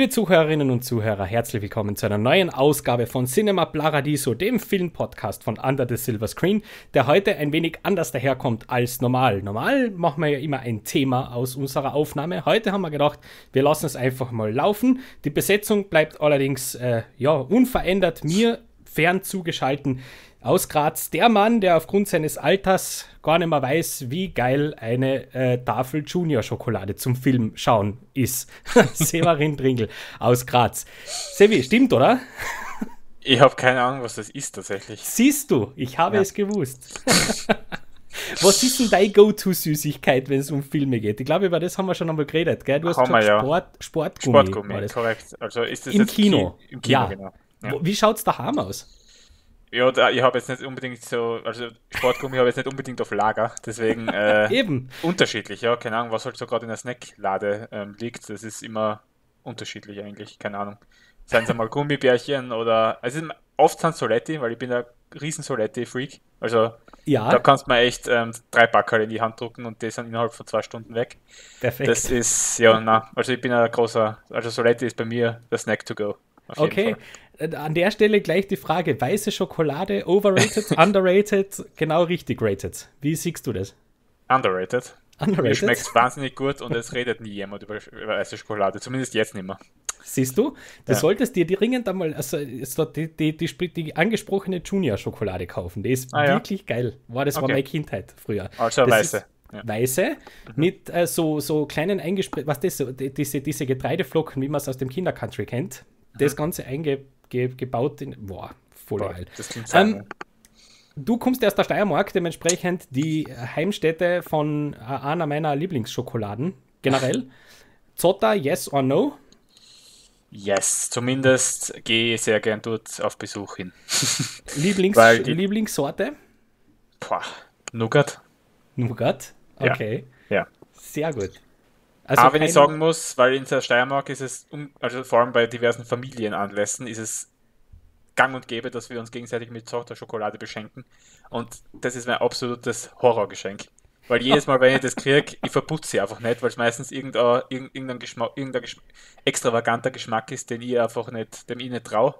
Liebe Zuhörerinnen und Zuhörer, herzlich willkommen zu einer neuen Ausgabe von Cinema Paradiso, dem Filmpodcast von Under the Silver Screen, der heute ein wenig anders daherkommt als normal. Normal machen wir ja immer ein Thema aus unserer Aufnahme. Heute haben wir gedacht, wir lassen es einfach mal laufen. Die Besetzung bleibt allerdings äh, ja, unverändert. Mir fern zugeschalten aus Graz. Der Mann, der aufgrund seines Alters gar nicht mehr weiß, wie geil eine äh, Tafel Junior Schokolade zum Film schauen ist. Severin Dringel aus Graz. Sevi, stimmt, oder? Ich habe keine Ahnung, was das ist tatsächlich. Siehst du, ich habe ja. es gewusst. Was ist denn deine Go-To-Süßigkeit, wenn es um Filme geht? Ich glaube, über das haben wir schon einmal geredet, gell? Du hast haben gesagt, Sport, Sportgummi. Sportgummi, korrekt. Also ist das Im Kino. Ki Im Kino, ja. genau. Ja. Wie schaut es daheim aus? Ja, da, ich habe jetzt nicht unbedingt so, also Sportgummi habe ich jetzt nicht unbedingt auf Lager, deswegen äh, Eben. unterschiedlich, ja, keine Ahnung, was halt so gerade in der Snacklade ähm, liegt, das ist immer unterschiedlich eigentlich, keine Ahnung. Seien es einmal Gummibärchen oder, also oft sind Soletti, weil ich bin ein riesen Soletti-Freak, also ja. da kannst du mir echt ähm, drei Packerl in die Hand drucken und die sind innerhalb von zwei Stunden weg. Perfekt. Das ist, ja, na, also ich bin ein großer, also Soletti ist bei mir der Snack to go. Okay, äh, an der Stelle gleich die Frage: Weiße Schokolade, overrated, underrated, genau richtig rated. Wie siehst du das? Underrated. Underrated. Mir schmeckt wahnsinnig gut und es redet nie jemand über, über weiße Schokolade, zumindest jetzt nicht mehr. Siehst du, du ja. solltest dir dringend einmal also, die, die, die, die angesprochene Junior-Schokolade kaufen. Die ist ah, wirklich ja. geil. War, das okay. war meine Kindheit früher. Also das weiße. Ja. Weiße mhm. mit äh, so, so kleinen eingespritzten, was das so, diese, diese Getreideflocken, wie man es aus dem Kindercountry kennt das Ganze eingebaut in. Boah, voll geil. Ähm, du kommst aus der Steiermark, dementsprechend die Heimstätte von äh, einer meiner Lieblingsschokoladen generell. Zotter, yes or no? Yes, zumindest gehe ich sehr gern dort auf Besuch hin. Lieblings die, Lieblingssorte? Boah, Nougat. Nougat? Okay. Ja. ja. Sehr gut. Also Aber wenn ich sagen muss, weil in der Steiermark ist es, also vor allem bei diversen Familienanlässen, ist es gang und gäbe, dass wir uns gegenseitig mit Schokolade beschenken. Und das ist mein absolutes Horrorgeschenk. Weil jedes Mal, wenn ich das kriege, ich verputze sie einfach nicht, weil es meistens irgendein, irgendein, Geschmack, irgendein extravaganter Geschmack ist, den ich einfach nicht, dem ich nicht traue.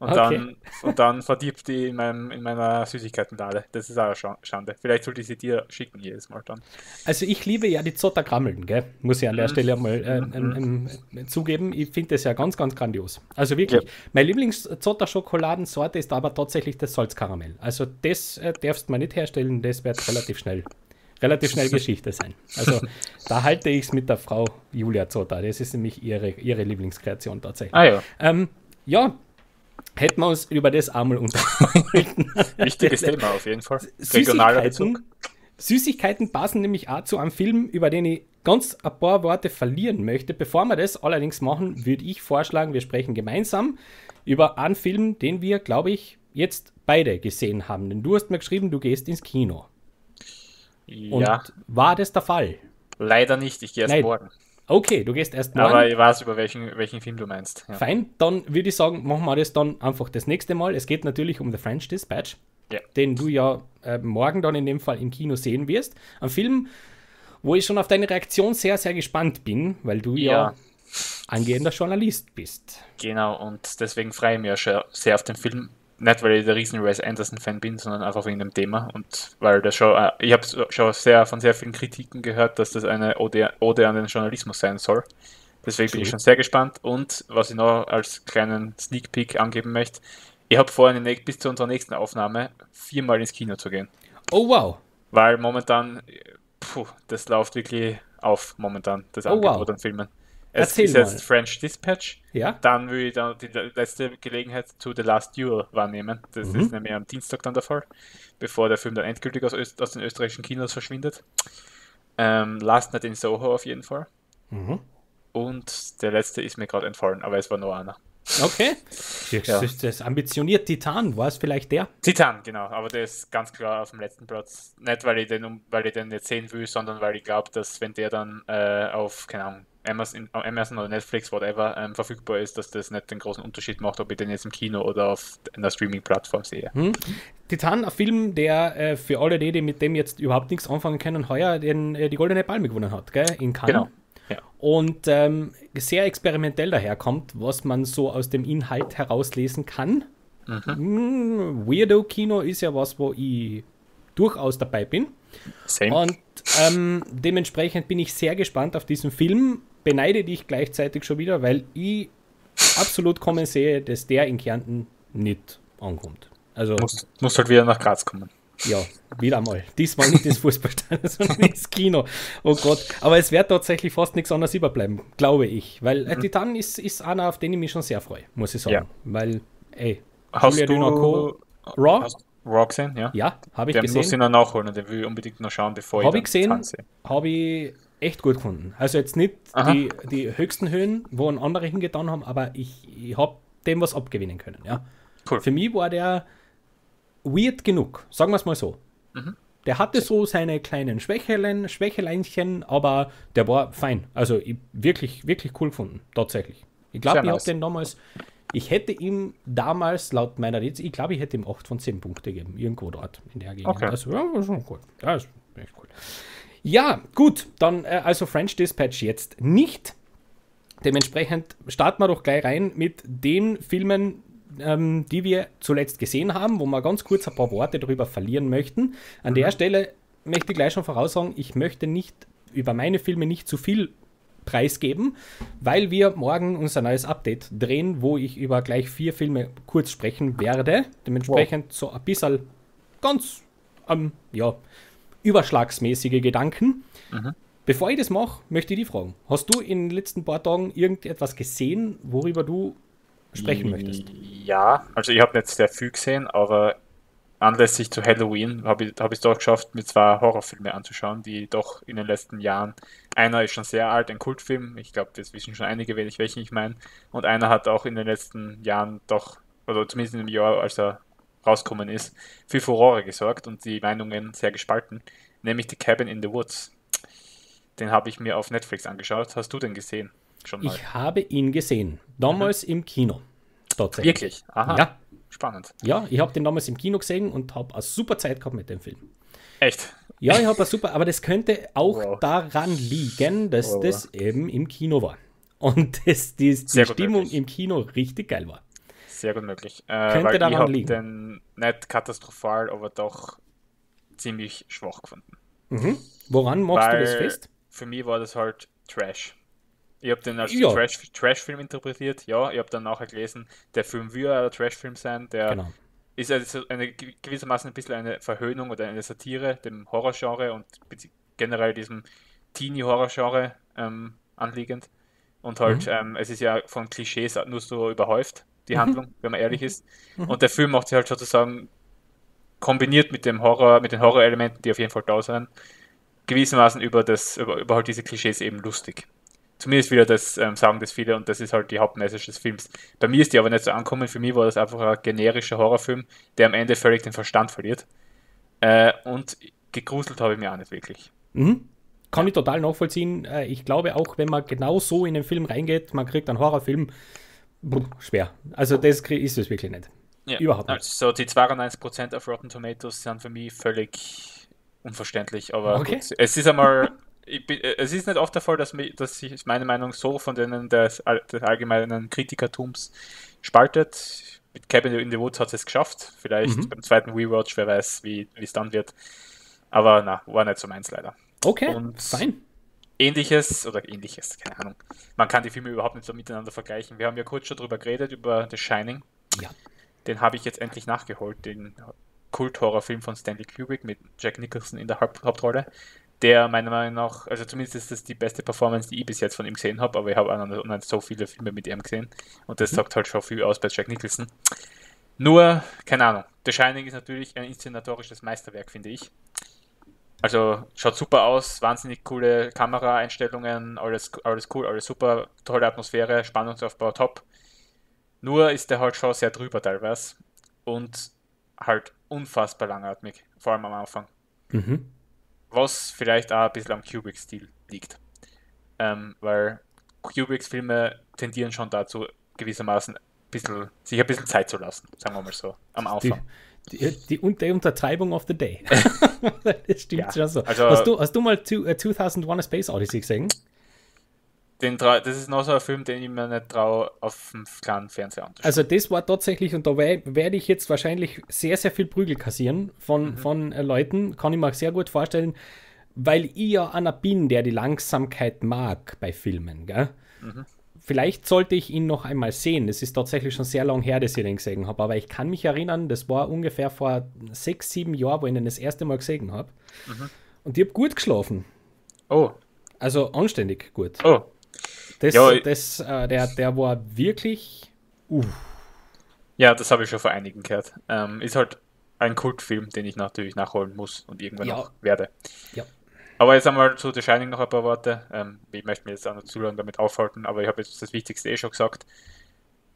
Und, okay. dann, und dann verdirbt die in, meinem, in meiner Süßigkeitenlade. Das ist auch eine Schande. Vielleicht sollte ich sie dir schicken jedes Mal dann. Also ich liebe ja die Zotterkrammeln, gell? Muss ich an der mhm. Stelle mal äh, mhm. äh, äh, zugeben. Ich finde das ja ganz, ganz grandios. Also wirklich, ja. meine Lieblings-Zotter-Schokoladensorte ist aber tatsächlich das Salzkaramell. Also das äh, darfst du mal nicht herstellen, das wird relativ schnell relativ schnell Geschichte sein. Also da halte ich es mit der Frau Julia Zotter. Das ist nämlich ihre, ihre Lieblingskreation tatsächlich. Ah ja. Ähm, ja, hätten wir uns über das einmal unterhalten. Wichtiges Thema auf jeden Fall. Regionaler Bezug. Süßigkeiten passen nämlich auch zu einem Film, über den ich ganz ein paar Worte verlieren möchte. Bevor wir das allerdings machen, würde ich vorschlagen, wir sprechen gemeinsam über einen Film, den wir, glaube ich, jetzt beide gesehen haben. Denn du hast mir geschrieben, du gehst ins Kino. Ja. Und war das der Fall? Leider nicht, ich gehe erst Nein. morgen. Okay, du gehst erst morgen. Aber ich weiß, über welchen, welchen Film du meinst. Ja. Fein, dann würde ich sagen, machen wir das dann einfach das nächste Mal. Es geht natürlich um The French Dispatch, ja. den du ja äh, morgen dann in dem Fall im Kino sehen wirst. Ein Film, wo ich schon auf deine Reaktion sehr, sehr gespannt bin, weil du ja, ja angehender Journalist bist. Genau, und deswegen freue ich mich ja sehr auf den Film nicht weil ich der riesen Wes Anderson-Fan bin, sondern einfach wegen dem Thema und weil das schon, äh, ich habe schon sehr, von sehr vielen Kritiken gehört, dass das eine Ode, Ode an den Journalismus sein soll. Deswegen bin ich schon sehr gespannt und was ich noch als kleinen Sneak Peek angeben möchte, ich habe vor, bis zu unserer nächsten Aufnahme viermal ins Kino zu gehen. Oh wow! Weil momentan, puh, das läuft wirklich auf momentan, das Angebot oh, wow. an Filmen. Es Erzähl ist jetzt French Dispatch. Ja. Dann würde ich dann die letzte Gelegenheit zu The Last Duel wahrnehmen. Das mhm. ist nämlich am Dienstag dann der Fall, bevor der Film dann endgültig aus, Öst aus den österreichischen Kinos verschwindet. Ähm, Last Night in Soho auf jeden Fall. Mhm. Und der letzte ist mir gerade entfallen, aber es war nur einer. Okay. ja. Das, das ambitioniert Titan, war es vielleicht der? Titan, genau, aber der ist ganz klar auf dem letzten Platz. Nicht, weil ich den, weil ich den jetzt sehen will, sondern weil ich glaube, dass wenn der dann äh, auf, keine Ahnung, Amazon, Amazon oder Netflix, whatever, ähm, verfügbar ist, dass das nicht den großen Unterschied macht, ob ich den jetzt im Kino oder auf einer Streaming-Plattform sehe. Hm. Titan, ein Film, der äh, für alle die, die mit dem jetzt überhaupt nichts anfangen können, heuer den, äh, die Goldene Palme gewonnen hat, gell? in Cannes. Genau. Ja. Und ähm, sehr experimentell daherkommt, was man so aus dem Inhalt herauslesen kann. Mhm. Hm, Weirdo-Kino ist ja was, wo ich durchaus dabei bin. Same. Und ähm, dementsprechend bin ich sehr gespannt auf diesen Film. Beneide dich gleichzeitig schon wieder, weil ich absolut kommen sehe, dass der in Kärnten nicht ankommt. Also muss, muss halt wieder nach Graz kommen. Ja, wieder mal. Diesmal nicht ins Fußballstadion, sondern ins Kino. Oh Gott. Aber es wird tatsächlich fast nichts anderes überbleiben, glaube ich. Weil äh. Titan ist, ist einer, auf den ich mich schon sehr freue, muss ich sagen. Ja. Weil, ey, hast Julia du Raw? Hast, Raw gesehen, ja? Ja, habe ich den gesehen. Den muss ich noch nachholen den will ich unbedingt noch schauen, bevor hab ich gesehen, Habe ich echt gut gefunden. Also jetzt nicht die, die höchsten Höhen, wo ein andere hingetan haben, aber ich, ich habe dem was abgewinnen können, ja. Cool. Für mich war der weird genug, sagen wir es mal so. Mhm. Der hatte so seine kleinen Schwächelein, Schwächeleinchen, aber der war fein. Also ich, wirklich, wirklich cool gefunden, tatsächlich. Ich glaube, ich nice. habe den damals, ich hätte ihm damals, laut meiner Rede, ich glaube, ich hätte ihm 8 von 10 Punkte gegeben, irgendwo dort in der Gegend. Okay. Also, ja, war schon cool. Ja, ist echt cool. Ja, gut, dann äh, also French Dispatch jetzt nicht. Dementsprechend starten wir doch gleich rein mit den Filmen, ähm, die wir zuletzt gesehen haben, wo wir ganz kurz ein paar Worte darüber verlieren möchten. An mhm. der Stelle möchte ich gleich schon voraussagen, ich möchte nicht über meine Filme nicht zu viel preisgeben, weil wir morgen unser neues Update drehen, wo ich über gleich vier Filme kurz sprechen werde. Dementsprechend wow. so ein bisschen ganz ähm, ja, überschlagsmäßige Gedanken. Mhm. Bevor ich das mache, möchte ich dich fragen: Hast du in den letzten paar Tagen irgendetwas gesehen, worüber du sprechen möchtest. Ja, also ich habe nicht sehr viel gesehen, aber anlässlich zu Halloween habe ich es hab doch geschafft, mir zwei Horrorfilme anzuschauen, die doch in den letzten Jahren, einer ist schon sehr alt, ein Kultfilm, ich glaube, das wissen schon einige, welchen ich meine, und einer hat auch in den letzten Jahren doch, oder zumindest in dem Jahr, als er rausgekommen ist, für Furore gesorgt und die Meinungen sehr gespalten, nämlich The Cabin in the Woods. Den habe ich mir auf Netflix angeschaut. Hast du den gesehen? schon mal? Ich habe ihn gesehen. Damals mhm. im Kino. Tatsächlich. Wirklich? Aha. Ja. Spannend. Ja, ich habe den damals im Kino gesehen und habe eine super Zeit gehabt mit dem Film. Echt? Ja, ich habe eine super, aber das könnte auch wow. daran liegen, dass wow. das eben im Kino war. Und dass die, die Stimmung möglich. im Kino richtig geil war. Sehr gut möglich. Äh, könnte daran ich liegen. den nicht katastrophal, aber doch ziemlich schwach gefunden. Mhm. Woran machst weil du das fest? Für mich war das halt Trash. Ich habe den als ja. Trash, Trash-Film interpretiert, ja. Ich habe dann nachher gelesen, der Film will ein Trash-Film sein, der genau. ist also eine, gewissermaßen ein bisschen eine Verhöhnung oder eine Satire dem Horrorgenre und generell diesem Teenie-Horror-Genre ähm, anliegend. Und halt, mhm. ähm, es ist ja von Klischees nur so überhäuft, die mhm. Handlung, wenn man ehrlich ist. Mhm. Und der Film macht sich halt sozusagen kombiniert mit dem Horror, mit den Horrorelementen, die auf jeden Fall da sind, gewissermaßen über das, über, über halt diese Klischees eben lustig zumindest wieder das ähm, sagen das viele und das ist halt die Hauptmessage des Films. Bei mir ist die aber nicht so ankommen. Für mich war das einfach ein generischer Horrorfilm, der am Ende völlig den Verstand verliert. Äh, und gegruselt habe ich mir auch nicht wirklich. Mhm. Kann ich total nachvollziehen. Äh, ich glaube auch, wenn man genau so in den Film reingeht, man kriegt einen Horrorfilm, schwer. Also das ist es wirklich nicht. Ja. Überhaupt nicht. Also die 92% auf Rotten Tomatoes sind für mich völlig unverständlich, aber okay. gut. es ist einmal bin, es ist nicht oft der Fall, dass, mich, dass sich meine Meinung so von denen des, des allgemeinen Kritikertums spaltet. Mit Cabin in the Woods hat es geschafft. Vielleicht mhm. beim zweiten Rewatch, wer weiß, wie es dann wird. Aber na, war nicht so meins leider. Okay, Und fein. Ähnliches oder ähnliches, keine Ahnung. Man kann die Filme überhaupt nicht so miteinander vergleichen. Wir haben ja kurz schon drüber geredet, über The Shining. Ja. Den habe ich jetzt endlich nachgeholt, den Kult-Horrorfilm von Stanley Kubrick mit Jack Nicholson in der Hauptrolle der meiner Meinung nach, also zumindest ist das die beste Performance, die ich bis jetzt von ihm gesehen habe, aber ich habe auch noch nicht so viele Filme mit ihm gesehen und das mhm. sagt halt schon viel aus bei Jack Nicholson. Nur, keine Ahnung, The Shining ist natürlich ein inszenatorisches Meisterwerk, finde ich. Also schaut super aus, wahnsinnig coole Kameraeinstellungen, alles, alles cool, alles super, tolle Atmosphäre, Spannungsaufbau top. Nur ist der halt schon sehr drüber teilweise und halt unfassbar langatmig, vor allem am Anfang. Mhm was vielleicht auch ein bisschen am Kubrick-Stil liegt. Ähm, weil Kubricks Filme tendieren schon dazu, gewissermaßen ein bisschen, sich ein bisschen Zeit zu lassen, sagen wir mal so, am Anfang. Die, die, die, die Untertreibung of the Day. das stimmt ja, schon so. Also, hast, du, hast du mal two, uh, 2001 A Space Odyssey gesehen? den das ist noch so ein Film, den ich mir nicht traue, auf dem kleinen Fernseher anzuschauen. Also das war tatsächlich, und da werde ich jetzt wahrscheinlich sehr, sehr viel Prügel kassieren von, mhm. von äh, Leuten, kann ich mir sehr gut vorstellen, weil ich ja einer bin, der die Langsamkeit mag bei Filmen. Gell? Mhm. Vielleicht sollte ich ihn noch einmal sehen. Es ist tatsächlich schon sehr lange her, dass ich den gesehen habe. Aber ich kann mich erinnern, das war ungefähr vor sechs, sieben Jahren, wo ich ihn das erste Mal gesehen habe. Mhm. Und ich habe gut geschlafen. Oh. Also anständig gut. Oh. Das, ja, das, äh, der, der war wirklich. Uh. Ja, das habe ich schon vor einigen gehört. Ähm, ist halt ein Kultfilm, den ich natürlich nachholen muss und irgendwann ja. noch werde. Ja. Aber jetzt einmal zu The Shining noch ein paar Worte. Ähm, ich möchte mir jetzt auch noch zu lange damit aufhalten, aber ich habe jetzt das Wichtigste eh schon gesagt.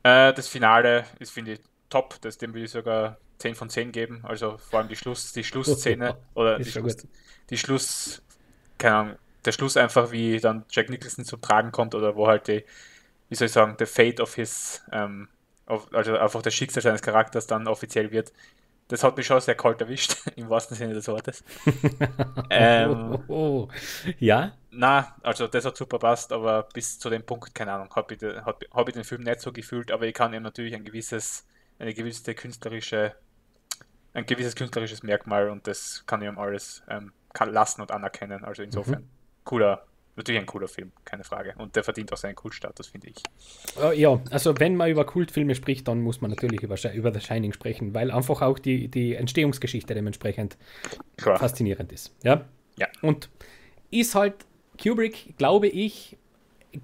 Äh, das Finale ist, finde ich, top. Das, dem will ich sogar 10 von 10 geben. Also vor allem die, Schluss, die Schlussszene oder die Schluss, die Schluss, keine Ahnung, der Schluss einfach, wie dann Jack Nicholson zum Tragen kommt oder wo halt die, wie soll ich sagen, the fate of his, ähm, also einfach das Schicksal seines Charakters dann offiziell wird, das hat mich schon sehr kalt erwischt, im wahrsten Sinne des Wortes. ähm, oh, oh, Ja? Na, also das hat super passt, aber bis zu dem Punkt, keine Ahnung, habe ich, hab, hab ich den Film nicht so gefühlt, aber ich kann ihm natürlich ein gewisses, eine gewisse künstlerische, ein gewisses künstlerisches Merkmal und das kann ich ihm alles ähm, lassen und anerkennen. Also insofern mhm. cooler, natürlich ein cooler Film, keine Frage. Und der verdient auch seinen Kultstatus, finde ich. Uh, ja, also wenn man über Kultfilme spricht, dann muss man natürlich über, über The Shining sprechen, weil einfach auch die, die Entstehungsgeschichte dementsprechend Klar. faszinierend ist. Ja? ja. Und ist halt Kubrick, glaube ich,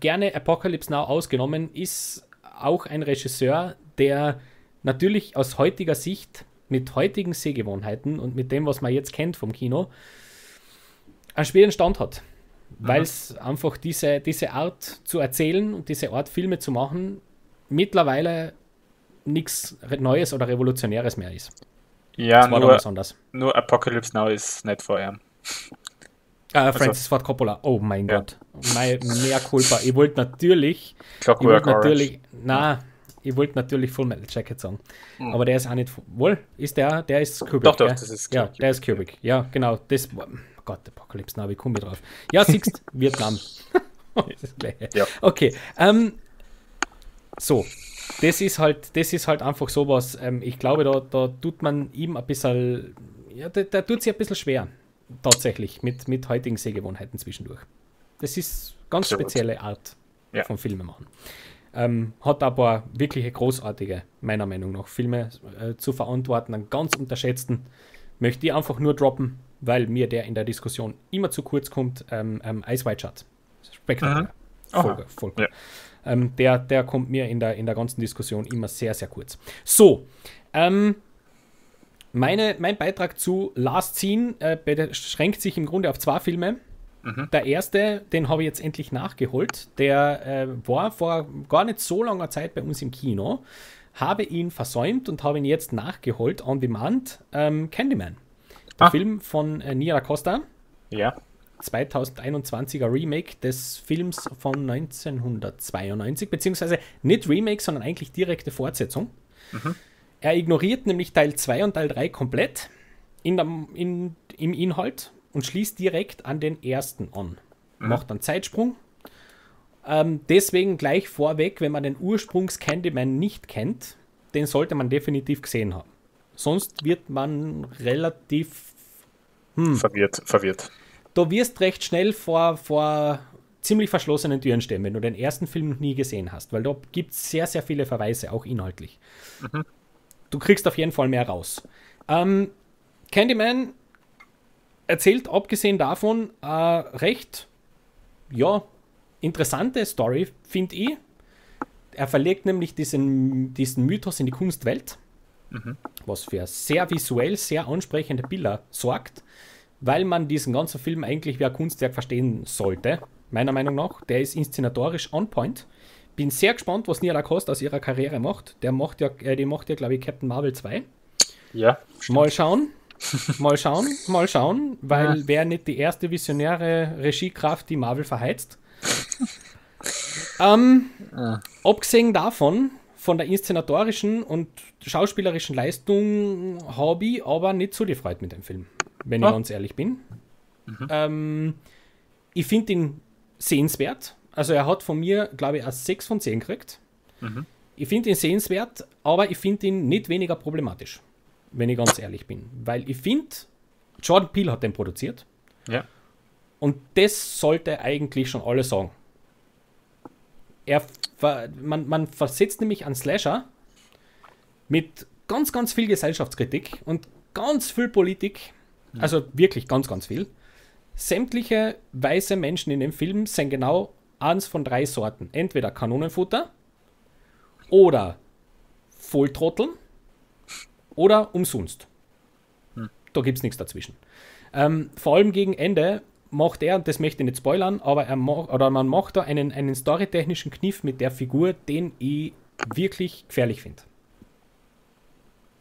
gerne Apocalypse Now ausgenommen, ist auch ein Regisseur, der natürlich aus heutiger Sicht mit heutigen Sehgewohnheiten und mit dem, was man jetzt kennt vom Kino, einen schweren Stand hat weil es einfach diese, diese Art zu erzählen und diese Art Filme zu machen mittlerweile nichts Neues oder Revolutionäres mehr ist. Ja, nur, nur Apocalypse Now ist nicht vor ihm. Äh, Francis also, Ford Coppola, oh mein ja. Gott. Mein, mehr Culpa. Ich wollte natürlich. Clockwork ich wollte natürlich. Na, ich wollte natürlich Full Metal Jacket sagen. Mhm. Aber der ist auch nicht. Wohl, ist der, der ist Kubrick. Doch, doch, das ist Kubrick. Ja, der ist Kubrick. Ja, genau. Das Gott, Apocalypse Now, wie komme ich drauf? Ja, siehst Vietnam. das Gleiche. Ja. Okay. Ähm, so, das ist halt, das ist halt einfach sowas. Ähm, ich glaube, da, da tut man ihm ein bisschen, ja, da, da tut sich ein bisschen schwer, tatsächlich, mit, mit heutigen Sehgewohnheiten zwischendurch. Das ist ganz so spezielle Art ja. von Filme machen. Ähm, hat aber wirklich großartige, meiner Meinung nach, Filme äh, zu verantworten, einen ganz unterschätzten. Möchte ich einfach nur droppen weil mir der in der Diskussion immer zu kurz kommt, ähm, ähm, Ice White Shut. Spektakulär. Folge, Folge. Ja. Ähm, der, der kommt mir in der, in der ganzen Diskussion immer sehr, sehr kurz. So, ähm, meine, mein Beitrag zu Last Scene äh, beschränkt sich im Grunde auf zwei Filme. Mhm. Der erste, den habe ich jetzt endlich nachgeholt. Der äh, war vor gar nicht so langer Zeit bei uns im Kino. Habe ihn versäumt und habe ihn jetzt nachgeholt on demand. Ähm, Candyman. Der ah. Film von äh, Nia Costa. Ja. 2021er Remake des Films von 1992, beziehungsweise nicht Remake, sondern eigentlich direkte Fortsetzung. Mhm. Er ignoriert nämlich Teil 2 und Teil 3 komplett in der, in, im Inhalt und schließt direkt an den ersten an. Mhm. Macht einen Zeitsprung. Ähm, deswegen gleich vorweg, wenn man den Ursprungs Candyman nicht kennt, den sollte man definitiv gesehen haben. Sonst wird man relativ hm, verwirrt, verwirrt. Du wirst recht schnell vor, vor ziemlich verschlossenen Türen stehen, wenn du den ersten Film noch nie gesehen hast, weil da gibt es sehr, sehr viele Verweise, auch inhaltlich. Mhm. Du kriegst auf jeden Fall mehr raus. Ähm, Candyman erzählt abgesehen davon äh, recht, ja, interessante Story, finde ich. Er verlegt nämlich diesen, diesen Mythos in die Kunstwelt mhm. was für sehr visuell, sehr ansprechende Bilder sorgt, weil man diesen ganzen Film eigentlich wie ein Kunstwerk verstehen sollte, meiner Meinung nach. Der ist inszenatorisch on point. Bin sehr gespannt, was Nia Lacoste aus ihrer Karriere macht. Der macht ja, äh, die macht ja, glaube ich, Captain Marvel 2. Ja. Stimmt. Mal schauen. mal schauen, mal schauen, weil ja. wäre nicht die erste visionäre Regiekraft, die Marvel verheizt. ähm, ja. Abgesehen davon von der inszenatorischen und schauspielerischen Leistung habe ich aber nicht so gefreut mit dem Film, wenn ah. ich ganz ehrlich bin. Mhm. Ähm, ich finde ihn sehenswert. Also er hat von mir, glaube ich, eine 6 von 10 gekriegt. Mhm. Ich finde ihn sehenswert, aber ich finde ihn nicht weniger problematisch, wenn ich ganz ehrlich bin. Weil ich finde, Jordan Peele hat den produziert. Ja. Und das sollte eigentlich schon alles sagen. Er, man, man versetzt nämlich einen Slasher mit ganz, ganz viel Gesellschaftskritik und ganz viel Politik. Also wirklich ganz, ganz viel. Sämtliche weiße Menschen in dem Film sind genau eins von drei Sorten. Entweder Kanonenfutter oder Volltrotteln oder umsonst. Hm. Da gibt es nichts dazwischen. Ähm, vor allem gegen Ende macht er, und das möchte ich nicht spoilern, aber er macht, oder man macht da einen, einen storytechnischen Kniff mit der Figur, den ich wirklich gefährlich finde.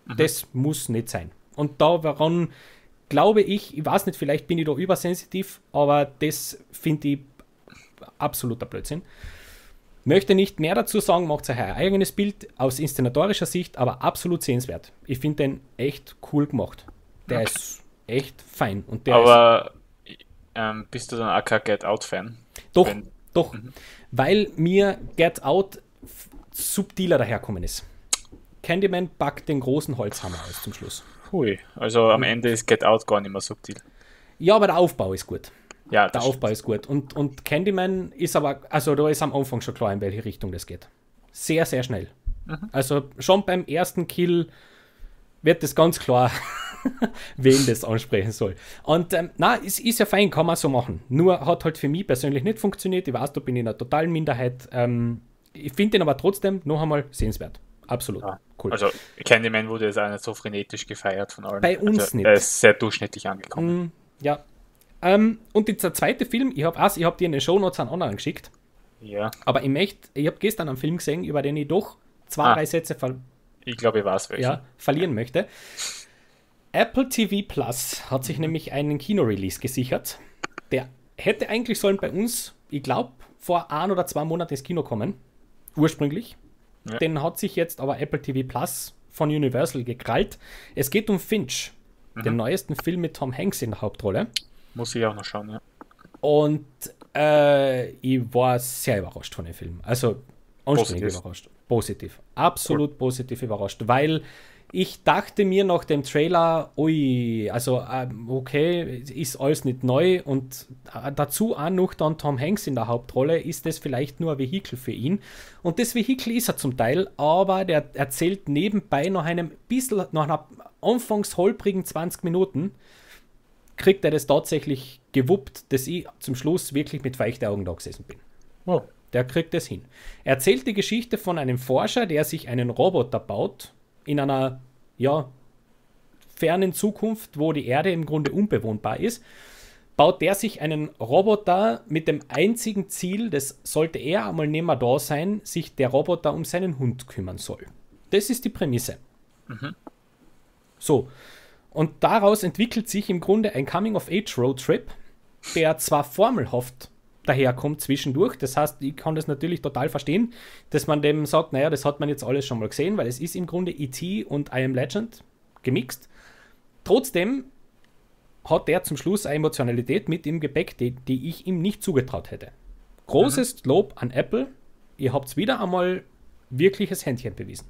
Mhm. Das muss nicht sein. Und da daran glaube ich, ich weiß nicht, vielleicht bin ich da übersensitiv, aber das finde ich absoluter Blödsinn. Möchte nicht mehr dazu sagen, macht euch ein eigenes Bild aus inszenatorischer Sicht, aber absolut sehenswert. Ich finde den echt cool gemacht. Der okay. ist echt fein. Und der aber ähm, bist du dann auch kein Get Out-Fan? Doch, Wenn, doch. Mhm. Weil mir Get Out subtiler daherkommen ist. Candyman packt den großen Holzhammer aus zum Schluss. Hui, also am Ende ist Get Out gar nicht mehr subtil. Ja, aber der Aufbau ist gut. Ja, der Aufbau ist gut. Und, und Candyman ist aber, also da ist am Anfang schon klar, in welche Richtung das geht. Sehr, sehr schnell. Mhm. Also schon beim ersten Kill wird das ganz klar, wen das ansprechen soll. Und ähm, na, es ist ja fein, kann man so machen. Nur hat halt für mich persönlich nicht funktioniert. Ich weiß, da bin ich in einer totalen Minderheit. Ähm, ich finde den aber trotzdem noch einmal sehenswert. Absolut. Ja. Cool. Also Candyman wurde jetzt auch nicht so frenetisch gefeiert von allen. Bei uns also, nicht. Er ist sehr durchschnittlich angekommen. Mm, ja. Ähm, und der zweite Film, ich habe hab dir in den Shownotes einen anderen geschickt. Ja. Aber ich möchte, ich habe gestern einen Film gesehen, über den ich doch zwei, ah, drei Sätze ver ich glaube, ich weiß Ja, verlieren möchte. Apple TV Plus hat sich nämlich einen Kinorelease gesichert. Der hätte eigentlich sollen bei uns, ich glaube, vor ein oder zwei Monaten ins Kino kommen. Ursprünglich. Ja. Den hat sich jetzt aber Apple TV Plus von Universal gekrallt. Es geht um Finch, mhm. den neuesten Film mit Tom Hanks in der Hauptrolle. Muss ich auch noch schauen, ja. Und äh, ich war sehr überrascht von dem Film. Also anstrengend positiv. überrascht. Positiv. Absolut cool. positiv überrascht, weil ich dachte mir nach dem Trailer, ui, also ähm, okay, ist alles nicht neu und äh, dazu auch noch dann Tom Hanks in der Hauptrolle, ist das vielleicht nur ein Vehikel für ihn. Und das Vehikel ist er zum Teil, aber der erzählt nebenbei noch einem bisschen, nach einer anfangs holprigen 20 Minuten, kriegt er das tatsächlich gewuppt, dass ich zum Schluss wirklich mit feuchten Augen da gesessen bin. Oh. Der kriegt das hin. Er erzählt die Geschichte von einem Forscher, der sich einen Roboter baut, in einer ja, fernen Zukunft, wo die Erde im Grunde unbewohnbar ist, baut der sich einen Roboter mit dem einzigen Ziel, das sollte er einmal nicht mehr da sein, sich der Roboter um seinen Hund kümmern soll. Das ist die Prämisse. Mhm. So. Und daraus entwickelt sich im Grunde ein Coming-of-Age-Roadtrip, der zwar formelhaft daherkommt zwischendurch. Das heißt, ich kann das natürlich total verstehen, dass man dem sagt, naja, das hat man jetzt alles schon mal gesehen, weil es ist im Grunde E.T. und I Am Legend gemixt. Trotzdem hat er zum Schluss eine Emotionalität mit im Gepäck, die, die ich ihm nicht zugetraut hätte. Großes mhm. Lob an Apple. Ihr habt wieder einmal wirkliches Händchen bewiesen.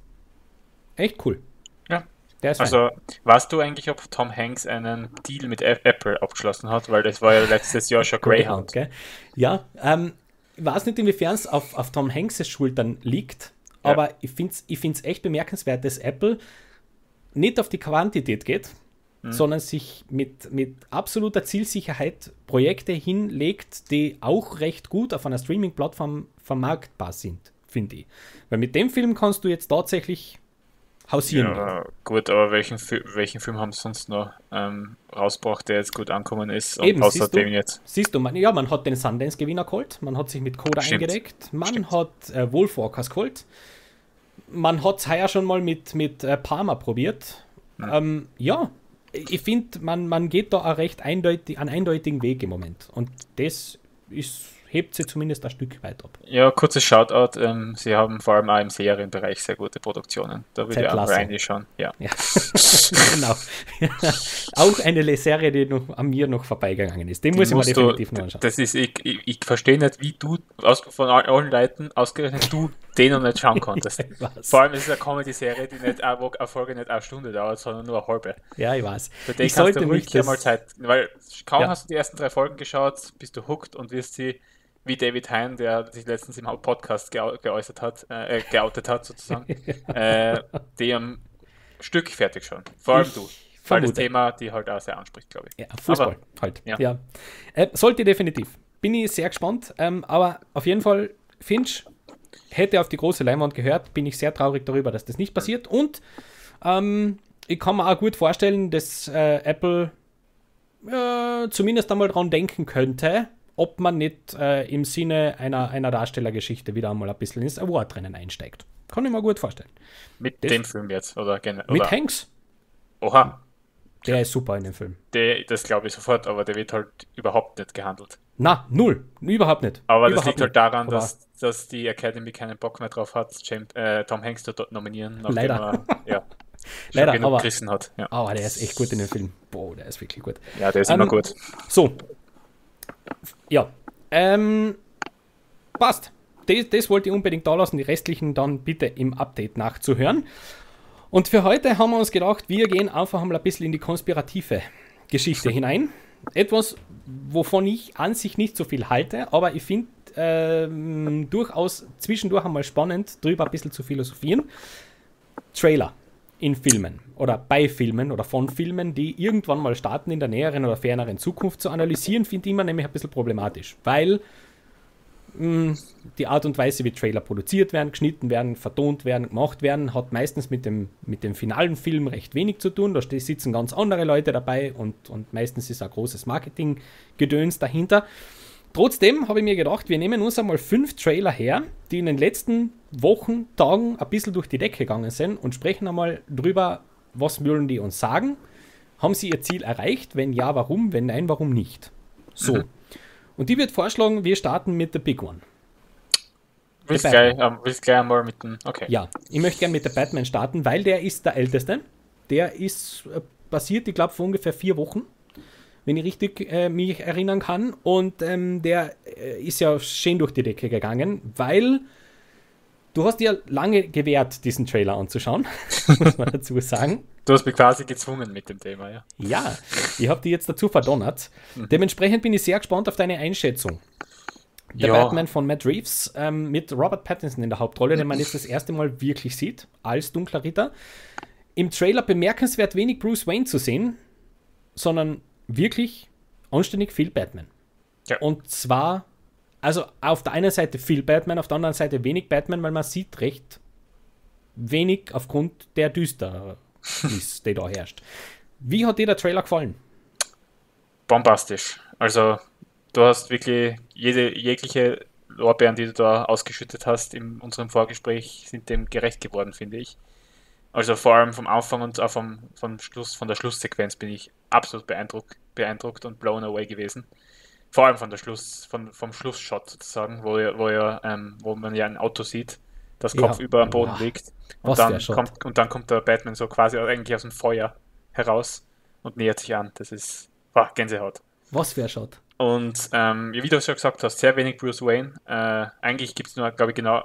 Echt cool. Also, weißt du eigentlich, ob Tom Hanks einen Deal mit Apple abgeschlossen hat? Weil das war ja letztes Jahr schon Greyhound. Okay. Ja, ähm, ich weiß nicht, inwiefern es auf, auf Tom Hanks' Schultern liegt, ja. aber ich finde es ich find's echt bemerkenswert, dass Apple nicht auf die Quantität geht, mhm. sondern sich mit, mit absoluter Zielsicherheit Projekte hinlegt, die auch recht gut auf einer Streaming-Plattform vermarktbar sind, finde ich. Weil mit dem Film kannst du jetzt tatsächlich hausieren. Ja, gut, aber welchen, welchen Film haben sie sonst noch ähm, rausgebracht, der jetzt gut angekommen ist? Eben, außer dem jetzt? Siehst du, man, ja, man hat den Sundance-Gewinner geholt, man hat sich mit Coda Stimmt. eingedeckt, man Stimmt. hat äh, Wolfwalkers geholt, man hat es heuer schon mal mit, mit äh, Parma probiert. Hm. Ähm, ja, ich finde, man, man geht da auch recht eindeutig, einen eindeutigen Weg im Moment. Und das ist hebt sie zumindest ein Stück weit ab. Ja, kurzes Shoutout. Ähm, sie haben vor allem auch im Serienbereich sehr gute Produktionen. Da würde ich auch reinschauen. Ja. ja. genau. auch eine Serie, die noch, an mir noch vorbeigegangen ist. Den die muss ich mir definitiv du, noch anschauen. Das ist, ich, ich, ich verstehe nicht, wie du aus, von allen Leuten ausgerechnet du den noch nicht schauen konntest. Vor allem ist es eine Comedy-Serie, die nicht eine, eine Folge nicht eine Stunde dauert, sondern nur eine halbe. Ja, ich weiß. Für den ich kannst du ruhig das... mal Zeit, weil kaum ja. hast du die ersten drei Folgen geschaut, bist du hooked und wirst sie wie David Hein, der sich letztens im Podcast geäußert hat, äh, geoutet hat sozusagen, äh, die am Stück fertig schon. Vor allem ich du. Weil das Thema die halt auch sehr anspricht, glaube ich. Ja, Fußball aber, halt. Ja. ja. Äh, sollte definitiv. Bin ich sehr gespannt. Ähm, aber auf jeden Fall, Finch hätte auf die große Leinwand gehört. Bin ich sehr traurig darüber, dass das nicht passiert. Und ähm, ich kann mir auch gut vorstellen, dass äh, Apple äh, zumindest einmal dran denken könnte, ob man nicht äh, im Sinne einer, einer Darstellergeschichte wieder einmal ein bisschen ins Award-Rennen einsteigt. Kann ich mir gut vorstellen. Mit das, dem Film jetzt, oder generell? Mit Hanks. Oha. Der ist super in dem Film. Der, das glaube ich sofort, aber der wird halt überhaupt nicht gehandelt. Na, null. Überhaupt nicht. Aber überhaupt das liegt halt daran, dass, dass die Academy keinen Bock mehr drauf hat, James, äh, Tom Hanks dort nominieren. Leider. Er, ja, Leider, aber, hat. Ja. aber der ist echt gut in dem Film. Boah, der ist wirklich gut. Ja, der ist ähm, immer gut. So, ja. Ähm, passt. Das, das wollte ich unbedingt da lassen. Die restlichen dann bitte im Update nachzuhören. Und für heute haben wir uns gedacht, wir gehen einfach mal ein bisschen in die konspirative Geschichte hinein. Etwas, wovon ich an sich nicht so viel halte, aber ich finde ähm, durchaus zwischendurch einmal spannend, darüber ein bisschen zu philosophieren. Trailer in Filmen oder bei Filmen oder von Filmen, die irgendwann mal starten in der näheren oder ferneren Zukunft zu analysieren, finde ich immer nämlich ein bisschen problematisch, weil mh, hm, die Art und Weise, wie Trailer produziert werden, geschnitten werden, vertont werden, gemacht werden, hat meistens mit dem, mit dem finalen Film recht wenig zu tun. Da sitzen ganz andere Leute dabei und, und meistens ist ein großes Marketing-Gedöns dahinter. Trotzdem habe ich mir gedacht, wir nehmen uns einmal fünf Trailer her, die in den letzten Wochen, Tagen ein bisschen durch die Decke gegangen sind und sprechen einmal drüber, was wollen die uns sagen. Haben sie ihr Ziel erreicht? Wenn ja, warum? Wenn nein, warum nicht? So. Mhm. Und die wird vorschlagen, wir starten mit der Big One. Willst gleich, ähm, willst gleich einmal mit dem. Okay. Ja, ich möchte gerne mit der Batman starten, weil der ist der älteste. Der ist äh, basiert, ich glaube, vor ungefähr vier Wochen wenn ich richtig äh, mich erinnern kann. Und ähm, der äh, ist ja schön durch die Decke gegangen, weil du hast ja lange gewährt, diesen Trailer anzuschauen, muss man dazu sagen. Du hast mich quasi gezwungen mit dem Thema, ja. Ja, ich habe dich jetzt dazu verdonnert. Mhm. Dementsprechend bin ich sehr gespannt auf deine Einschätzung. Der ja. Batman von Matt Reeves ähm, mit Robert Pattinson in der Hauptrolle, den man jetzt das erste Mal wirklich sieht, als dunkler Ritter. Im Trailer bemerkenswert wenig Bruce Wayne zu sehen, sondern wirklich anständig viel Batman. Ja. Und zwar, also auf der einen Seite viel Batman, auf der anderen Seite wenig Batman, weil man sieht recht wenig aufgrund der Düster, die da herrscht. Wie hat dir der Trailer gefallen? Bombastisch. Also, du hast wirklich jede, jegliche Lorbeeren, die du da ausgeschüttet hast in unserem Vorgespräch, sind dem gerecht geworden, finde ich. Also vor allem vom Anfang und auch vom, vom Schluss, von der Schlusssequenz bin ich absolut beeindruckt, beeindruckt und blown away gewesen. Vor allem von der Schluss, von, vom Schlussshot sozusagen, wo, wo, ja, ähm, wo man ja ein Auto sieht, das Kopf ja. über am Boden liegt. Und dann, kommt, und dann kommt der Batman so quasi eigentlich aus dem Feuer heraus und nähert sich an. Das ist boah, Gänsehaut. Was für ein Shot. Und ähm, wie du schon gesagt hast, sehr wenig Bruce Wayne. Äh, eigentlich gibt es nur, glaube ich, genau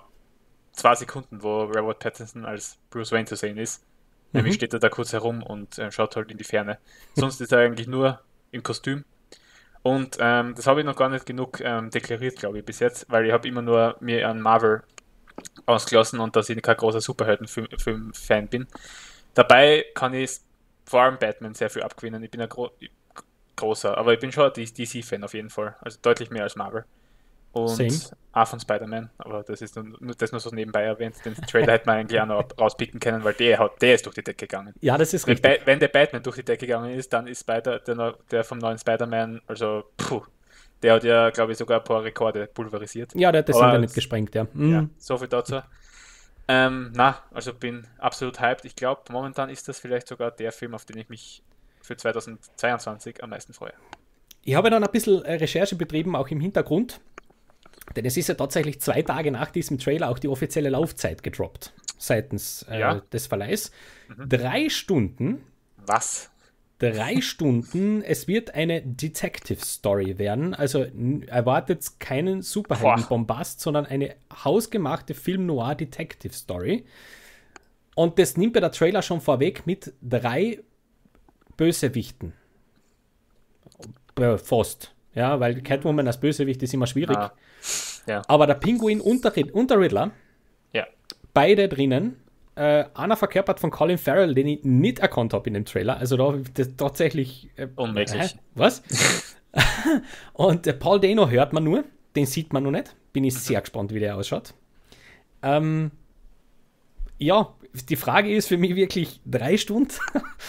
zwei Sekunden, wo Robert Pattinson als Bruce Wayne zu sehen ist. Mhm. Nämlich steht er da kurz herum und äh, schaut halt in die Ferne. Sonst ist er eigentlich nur im Kostüm. Und ähm, das habe ich noch gar nicht genug ähm, deklariert, glaube ich, bis jetzt, weil ich habe immer nur mir an Marvel ausgelassen und dass ich kein großer Superhelden-Fan bin. Dabei kann ich vor allem Batman sehr viel abgewinnen. Ich bin ein gro großer, aber ich bin schon ein DC-Fan auf jeden Fall. Also deutlich mehr als Marvel und Same. auch von Spider-Man, aber das ist nur, das nur so nebenbei erwähnt. Den Trailer hätte man eigentlich auch noch rauspicken können, weil der, hat, der ist durch die Decke gegangen. Ja, das ist wenn richtig. Ba wenn der Batman durch die Decke gegangen ist, dann ist Spider, der, der vom neuen Spider-Man, also puh, der hat ja, glaube ich, sogar ein paar Rekorde pulverisiert. Ja, der hat das aber Internet gesprengt, ja. Mhm. ja so viel dazu. Ähm, na, also bin absolut hyped. Ich glaube, momentan ist das vielleicht sogar der Film, auf den ich mich für 2022 am meisten freue. Ich habe dann ein bisschen Recherche betrieben, auch im Hintergrund Denn es ist ja tatsächlich zwei Tage nach diesem Trailer auch die offizielle Laufzeit gedroppt seitens äh, ja. des Verleihs. Mhm. Drei Stunden. Was? Drei Stunden. Es wird eine Detective Story werden. Also erwartet keinen Superhelden-Bombast, sondern eine hausgemachte Film-Noir-Detective Story. Und das nimmt ja der Trailer schon vorweg mit drei Bösewichten. Äh, fast. Ja, weil Catwoman als Bösewicht ist immer schwierig. Ah. Ja. Aber der Pinguin und der, und der Riddler, ja. beide drinnen. Äh, einer verkörpert von Colin Farrell, den ich nicht erkannt habe in dem Trailer. Also da das tatsächlich. Äh, Unmöglich. Äh, was? und Paul Dano hört man nur, den sieht man noch nicht. Bin ich sehr gespannt, wie der ausschaut. Ähm, ja, die Frage ist für mich wirklich drei Stunden.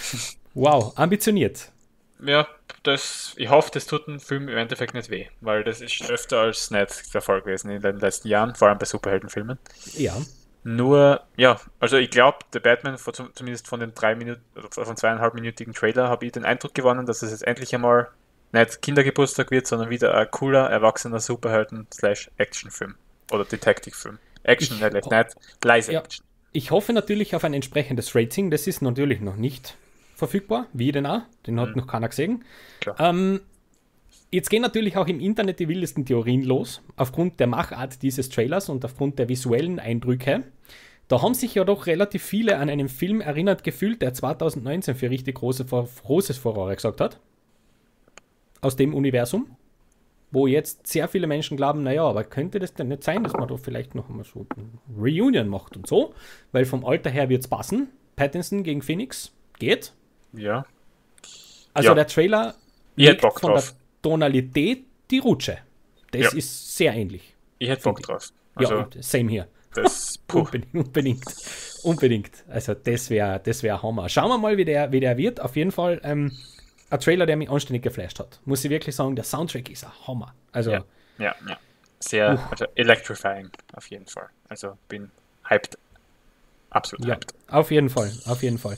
wow, ambitioniert. Ja, das, ich hoffe, das tut dem Film im Endeffekt nicht weh, weil das ist öfter als nicht der Fall gewesen in den letzten Jahren, vor allem bei Superheldenfilmen. Ja. Nur, ja, also ich glaube, der Batman, zumindest von den drei Minuten, von zweieinhalbminütigen Trailer, habe ich den Eindruck gewonnen, dass es jetzt endlich einmal nicht Kindergeburtstag wird, sondern wieder ein cooler, erwachsener Superhelden-Action-Film oder Detective-Film. Action, ich, nicht, nicht leise ja, Action. Ich hoffe natürlich auf ein entsprechendes Rating, das ist natürlich noch nicht verfügbar, wie den auch. Den hat mhm. noch keiner gesehen. Ähm, jetzt gehen natürlich auch im Internet die wildesten Theorien los, aufgrund der Machart dieses Trailers und aufgrund der visuellen Eindrücke. Da haben sich ja doch relativ viele an einen Film erinnert gefühlt, der 2019 für richtig große, großes Furore gesagt hat. Aus dem Universum. Wo jetzt sehr viele Menschen glauben, naja, aber könnte das denn nicht sein, dass man da vielleicht noch mal so ein Reunion macht und so? Weil vom Alter her wird es passen. Pattinson gegen Phoenix geht. Ja. Also ja. der Trailer legt von drauf. der Tonalität die Rutsche. Das ja. ist sehr ähnlich. Ich hätte Bock drauf. Also, ja, same hier. Das, unbedingt, unbedingt. Unbedingt. Also das wäre das wär Hammer. Schauen wir mal, wie der, wie der wird. Auf jeden Fall ähm, ein Trailer, der mich anständig geflasht hat. Muss ich wirklich sagen, der Soundtrack ist ein Hammer. Also, ja, ja, ja. Sehr uh. also electrifying, auf jeden Fall. Also bin hyped. Absolut ja, hyped. Auf jeden Fall, auf jeden Fall.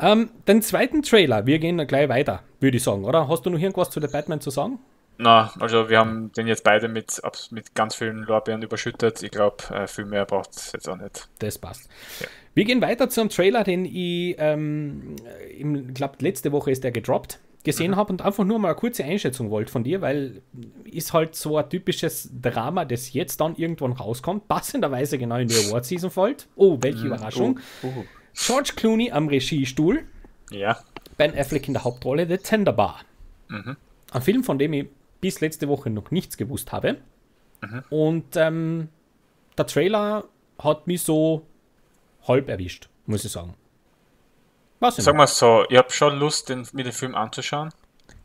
Ähm, den zweiten Trailer, wir gehen gleich weiter, würde ich sagen, oder? Hast du noch irgendwas zu der Batman zu sagen? Na, also wir haben den jetzt beide mit, mit ganz vielen Lorbeeren überschüttet. Ich glaube, äh, viel mehr braucht es jetzt auch nicht. Das passt. Ja. Wir gehen weiter zum Trailer, den ich, ähm, ich glaube, letzte Woche ist der gedroppt, gesehen mhm. habe und einfach nur mal eine kurze Einschätzung wollte von dir, weil ist halt so ein typisches Drama, das jetzt dann irgendwann rauskommt, passenderweise genau in die Award Season fällt. Oh, welche mhm. Überraschung. Uh, uh. George Clooney am Regiestuhl. Ja. Ben Affleck in der Hauptrolle, The Tender Bar. Mhm. Ein Film, von dem ich bis letzte Woche noch nichts gewusst habe. Mhm. Und ähm, der Trailer hat mich so halb erwischt, muss ich sagen. Was Sag mal so, ich habe schon Lust, den, mir den Film anzuschauen.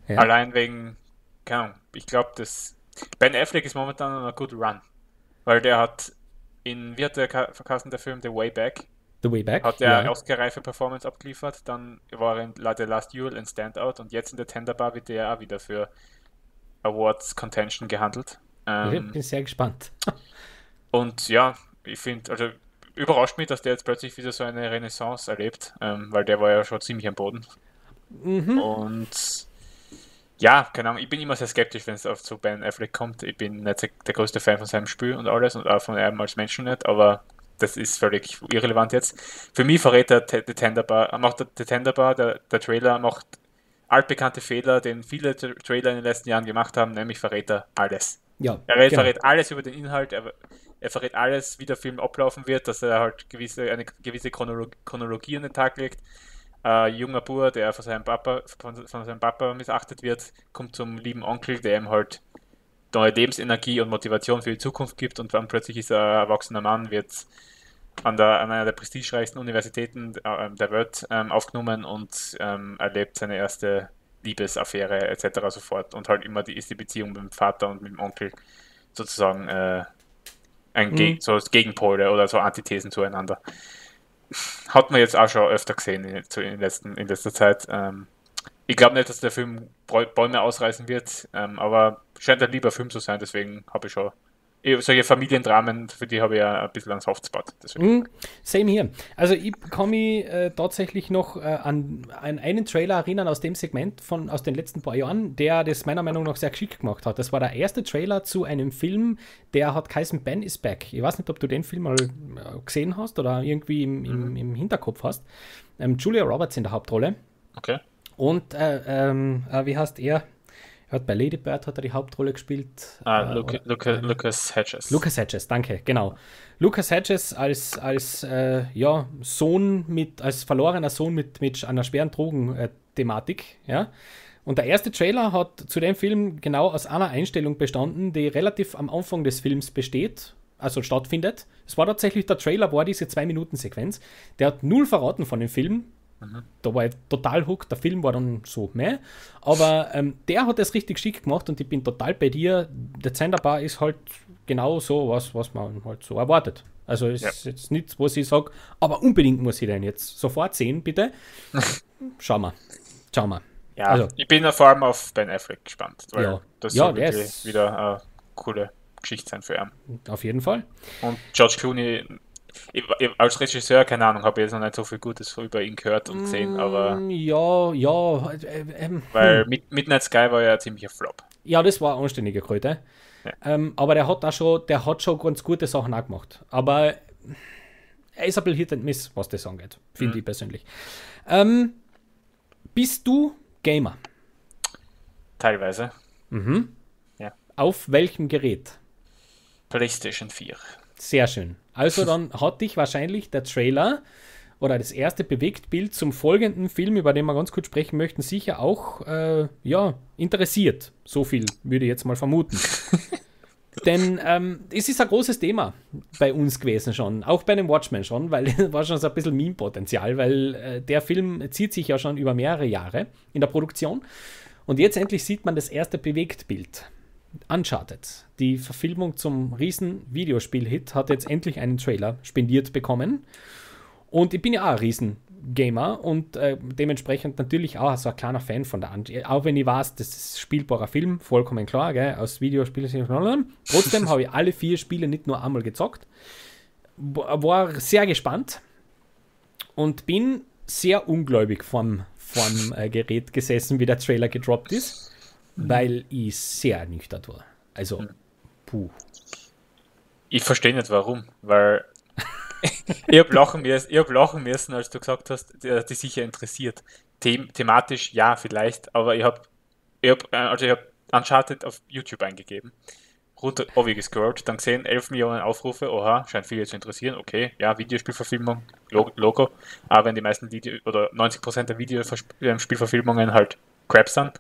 Ja. Allein wegen, keine Ahnung, ich glaube, dass Ben Affleck ist momentan on a good run. Weil der hat in, wie hat der verkauft der Film The Way Back? The Way Back. Hat er ja. Oscar-reife Performance abgeliefert, dann war er in The Last Duel in Standout und jetzt in der Tender Bar wird er auch wieder für Awards Contention gehandelt. Ähm, ich bin sehr gespannt. und ja, ich finde, also überrascht mich, dass der jetzt plötzlich wieder so eine Renaissance erlebt, ähm, weil der war ja schon ziemlich am Boden. Mhm. Und ja, keine Ahnung, ich bin immer sehr skeptisch, wenn es auf zu Ben Affleck kommt. Ich bin nicht der größte Fan von seinem Spiel und alles und auch von ihm als Menschen nicht, aber das ist völlig irrelevant jetzt. Für mich verrät der Tenderbar, macht der Tenderbar, der, der Trailer macht altbekannte Fehler, den viele Trailer in den letzten Jahren gemacht haben, nämlich verrät er alles. Ja, er genau. verrät alles über den Inhalt, er, er, verrät alles, wie der Film ablaufen wird, dass er halt gewisse, eine gewisse Chronologie, Chronologie an den Tag legt. Äh, junger Bur, der von seinem Papa, von, von seinem Papa missachtet wird, kommt zum lieben Onkel, der ihm halt neue Lebensenergie und Motivation für die Zukunft gibt und dann plötzlich ist er ein erwachsener Mann, wird an, der, an einer der prestigereichsten Universitäten äh, der Welt ähm, aufgenommen und ähm, erlebt seine erste Liebesaffäre etc. sofort und halt immer die, ist die Beziehung mit dem Vater und mit dem Onkel sozusagen äh, ein mhm. Ge so Gegenpole oder so Antithesen zueinander. Hat man jetzt auch schon öfter gesehen in, in, letzten, in letzter Zeit. Ähm, ich glaube nicht, dass der Film Bäume ausreißen wird, ähm, aber scheint ein lieber Film zu sein, deswegen habe ich schon solche Familiendramen, für die habe ich ja ein bisschen einen Softspot. Mm, same hier. Also ich kann mich äh, tatsächlich noch äh, an, an, einen Trailer erinnern aus dem Segment von aus den letzten paar Jahren, der das meiner Meinung nach sehr geschickt gemacht hat. Das war der erste Trailer zu einem Film, der hat geheißen Ben is Back. Ich weiß nicht, ob du den Film mal äh, gesehen hast oder irgendwie im, im, mhm. im Hinterkopf hast. Ähm, Julia Roberts in der Hauptrolle. Okay. Und äh, ähm, äh, wie heißt er? Hat bei Lady Bird hat er die Hauptrolle gespielt. Ah, äh, Luke, Luke, Lucas Hedges. Lucas Hedges, danke, genau. Lucas Hedges als, als äh, ja, Sohn mit, als verlorener Sohn mit, mit einer schweren Drogenthematik, ja. Und der erste Trailer hat zu dem Film genau aus einer Einstellung bestanden, die relativ am Anfang des Films besteht, also stattfindet. Es war tatsächlich der Trailer, war diese Zwei-Minuten-Sequenz. Der hat null verraten von dem Film. Da war ich total hooked. Der Film war dann so mehr. Aber ähm, der hat es richtig schick gemacht und ich bin total bei dir. Der Zenderbar ist halt genau so, was, was man halt so erwartet. Also ist ja. jetzt nichts, was ich sage, aber unbedingt muss ich den jetzt sofort sehen, bitte. Schauen wir. Schauen wir. Ja, also, ich bin vor allem auf Ben Affleck gespannt, weil ja. das ja, soll wieder eine coole Geschichte sein für ihn. Auf jeden Fall. Und George Clooney ich, ich, als Regisseur, keine Ahnung, habe ich jetzt noch nicht so viel Gutes über ihn gehört und gesehen, aber. Mm, ja, ja. Äh, äh, weil hm. Midnight Sky war ja ein ziemlicher Flop. Ja, das war anständige Kröte. Ja. Ähm, aber der hat auch schon, der hat schon ganz gute Sachen auch gemacht. Aber er ist ein bisschen Hit and Miss, was das angeht, finde mhm. ich persönlich. Ähm, bist du Gamer? Teilweise. Mhm. Ja. Auf welchem Gerät? PlayStation 4. Sehr schön. Also dann hat dich wahrscheinlich der Trailer oder das erste Bewegtbild zum folgenden Film, über den wir ganz kurz sprechen möchten, sicher auch äh, ja, interessiert. So viel würde ich jetzt mal vermuten. Denn ähm, es ist ein großes Thema bei uns gewesen schon, auch bei dem Watchmen schon, weil es war schon so ein bisschen Meme-Potenzial, weil äh, der Film zieht sich ja schon über mehrere Jahre in der Produktion. Und jetzt endlich sieht man das erste Bewegtbild. Uncharted, die Verfilmung zum riesen Videospiel-Hit, hat jetzt endlich einen Trailer spendiert bekommen. Und ich bin ja auch ein Riesen-Gamer und äh, dementsprechend natürlich auch so ein kleiner Fan von der Uncharted. Auch wenn ich weiß, das ist spielbarer Film, vollkommen klar, gell, aus Videospielen. Trotzdem habe ich alle vier Spiele nicht nur einmal gezockt. War sehr gespannt und bin sehr ungläubig vom, vom äh, Gerät gesessen, wie der Trailer gedroppt ist. Weil ich sehr ernüchtert war. Also, mhm. puh. Ich verstehe nicht warum, weil ich habe lachen, müssen, hab lachen müssen, als du gesagt hast, die, die sicher interessiert. The thematisch ja, vielleicht, aber ich habe ich hab, äh, also ich hab Uncharted auf YouTube eingegeben, runter gescrollt, dann gesehen 11 Millionen Aufrufe, oha, scheint viele zu interessieren, okay, ja, Videospielverfilmung, Logo, aber wenn die meisten Video oder 90% der Videospielverfilmungen halt Crap sind,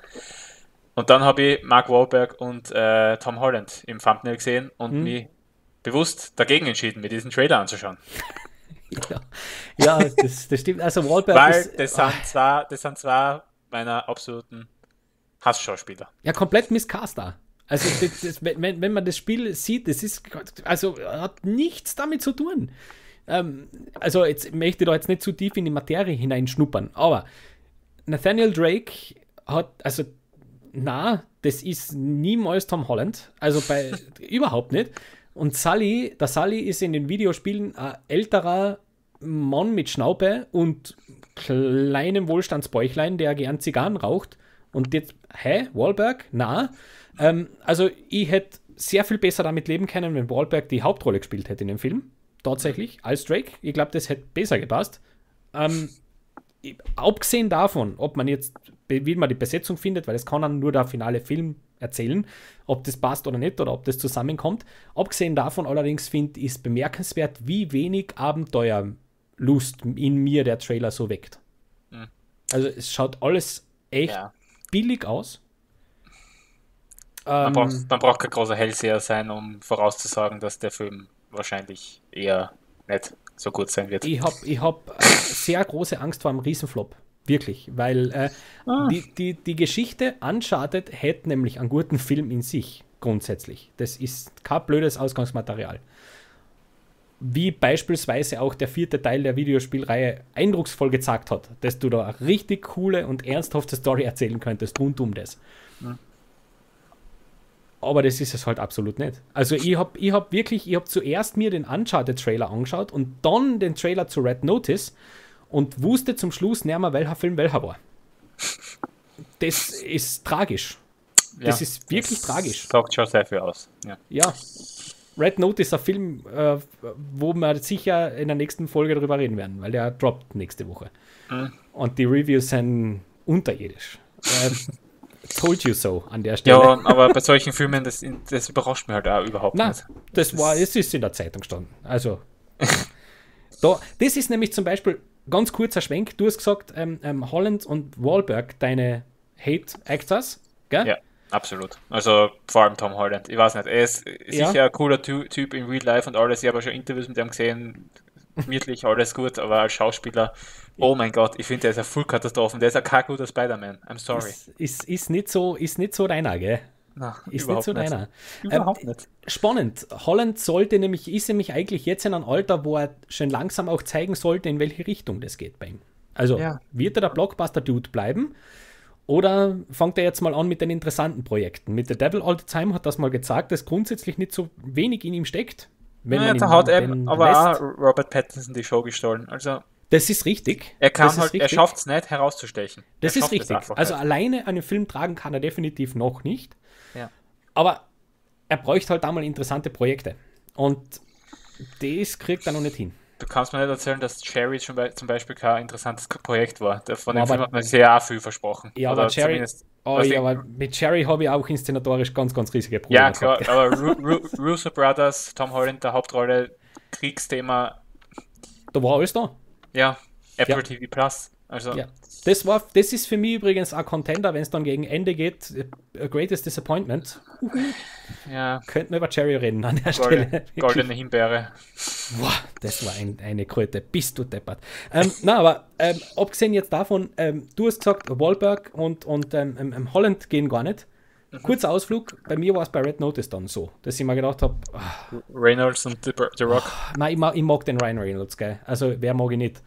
und dann habe ich Mark Wahlberg und äh, Tom Holland im Thumbnail gesehen und hm. mich bewusst dagegen entschieden, mir diesen Trailer anzuschauen. ja, ja das, das, stimmt. Also Wahlberg Weil ist, das, sind oh. zwei, das sind zwei meiner absoluten Hassschauspieler. Ja, komplett Misscaster. Also das, das, wenn, wenn man das Spiel sieht, das ist also hat nichts damit zu tun. Ähm, also jetzt möchte ich da jetzt nicht zu tief in die Materie hineinschnuppern, aber Nathaniel Drake hat, also na, das ist niemals Tom Holland. Also bei überhaupt nicht. Und Sully, der Sully ist in den Videospielen ein älterer Mann mit Schnaupe und kleinem Wohlstandsbäuchlein, der gern Zigarren raucht. Und jetzt, hä, Wahlberg? Na. Ähm, also ich hätte sehr viel besser damit leben können, wenn Wahlberg die Hauptrolle gespielt hätte in dem Film. Tatsächlich, als Drake. Ich glaube, das hätte besser gepasst. Ähm, abgesehen davon, ob man jetzt, wie man die Besetzung findet, weil es kann dann nur der finale Film erzählen, ob das passt oder nicht oder ob das zusammenkommt. Abgesehen davon allerdings finde ich es bemerkenswert, wie wenig Abenteuerlust in mir der Trailer so weckt. Mhm. Also es schaut alles echt ja. billig aus. Man, ähm, braucht, man braucht kein großer Hellseher sein, um vorauszusagen, dass der Film wahrscheinlich eher nicht so gut sein wird. Ich habe ich hab äh, sehr große Angst vor einem Riesenflop. Wirklich, weil äh, ah. die, die, die Geschichte Uncharted hätte nämlich einen guten Film in sich, grundsätzlich. Das ist kein blödes Ausgangsmaterial. Wie beispielsweise auch der vierte Teil der Videospielreihe eindrucksvoll gezeigt hat, dass du da eine richtig coole und ernsthafte Story erzählen könntest rund um das. Aber das ist es halt absolut nicht. Also ich habe ich hab wirklich, ich habe zuerst mir den Uncharted-Trailer angeschaut und dann den Trailer zu Red Notice und wusste zum Schluss nicht mehr, welcher Film welcher war. Das ist tragisch. Das ja, ist wirklich das tragisch. Sagt schon sehr viel aus. Ja. ja. Red Notice ist ein Film, äh, wo wir sicher in der nächsten Folge darüber reden werden, weil der droppt nächste Woche. Mhm. Und die Reviews sind unterirdisch. äh, told you so an der Stelle. Ja, aber bei solchen Filmen, das, das überrascht mich halt auch überhaupt Nein, nicht. Das, das war, es ist in der Zeitung gestanden. Also, da, das ist nämlich zum Beispiel ganz kurzer Schwenk. Du hast gesagt, ähm, ähm, Holland und Wahlberg, deine Hate-Actors, gell? Ja. Absolut. Also vor allem Tom Holland. Ich weiß nicht, er ist sicher ja. ein cooler Typ in Real Life und alles. Ich habe schon Interviews mit ihm gesehen. Mietlich, alles gut, aber als Schauspieler, oh mein Gott, ich finde, der ist eine Vollkatastrophe. Der ist ein kein guter Spider-Man. I'm sorry. Ist, ist, ist, nicht so, ist nicht so deiner, gell? Na, ist nicht so deiner. Überhaupt ähm, nicht. Spannend. Holland sollte nämlich, ist nämlich eigentlich jetzt in einem Alter, wo er schon langsam auch zeigen sollte, in welche Richtung das geht bei ihm. Also ja. wird er der Blockbuster-Dude bleiben? Oder fangt er jetzt mal an mit den interessanten Projekten? Mit The Devil All the Time hat das mal gezeigt, dass grundsätzlich nicht so wenig in ihm steckt. Wenn naja, da hat eben aber lässt. auch Robert Pattinson die Show gestohlen. Also das ist richtig. Er kann halt, er schafft es nicht herauszustechen. Das ist richtig. Also nicht. alleine einen Film tragen kann er definitiv noch nicht. Aber er bräuchte halt einmal interessante Projekte. Und das kriegt er noch nicht hin du kannst mir nicht erzählen, dass Cherry zum Beispiel kein interessantes Projekt war. Von dem Film hat man sehr viel versprochen. Ja, aber Cherry, oh, ja, aber mit Cherry habe ich auch inszenatorisch ganz, ganz riesige Probleme. Ja, klar, gehabt. aber Ru Ru Russo Brothers, Tom Holland, der Hauptrolle, Kriegsthema. Da war alles da. Ja, Apple ja. TV Plus. Also. Ja. Das, war, das ist für mich übrigens ein Contender, wenn es dann gegen Ende geht. A Greatest Disappointment. Ja. Könnten wir über Cherry reden an der Golde, Stelle. Goldene Himbeere. Boah, das war ein, eine Kröte. Bist du deppert. Ähm, na, aber ähm, abgesehen jetzt davon, ähm, du hast gesagt, Wahlberg und, und ähm, ähm, ähm, Holland gehen gar nicht. Mhm. Kurzer Ausflug, bei mir war es bei Red Notice dann so, dass ich mir gedacht habe, oh, Reynolds und The, The Rock. Oh, nein, ich mag, ich mag den Ryan Reynolds, gell. Also wer mag ich nicht.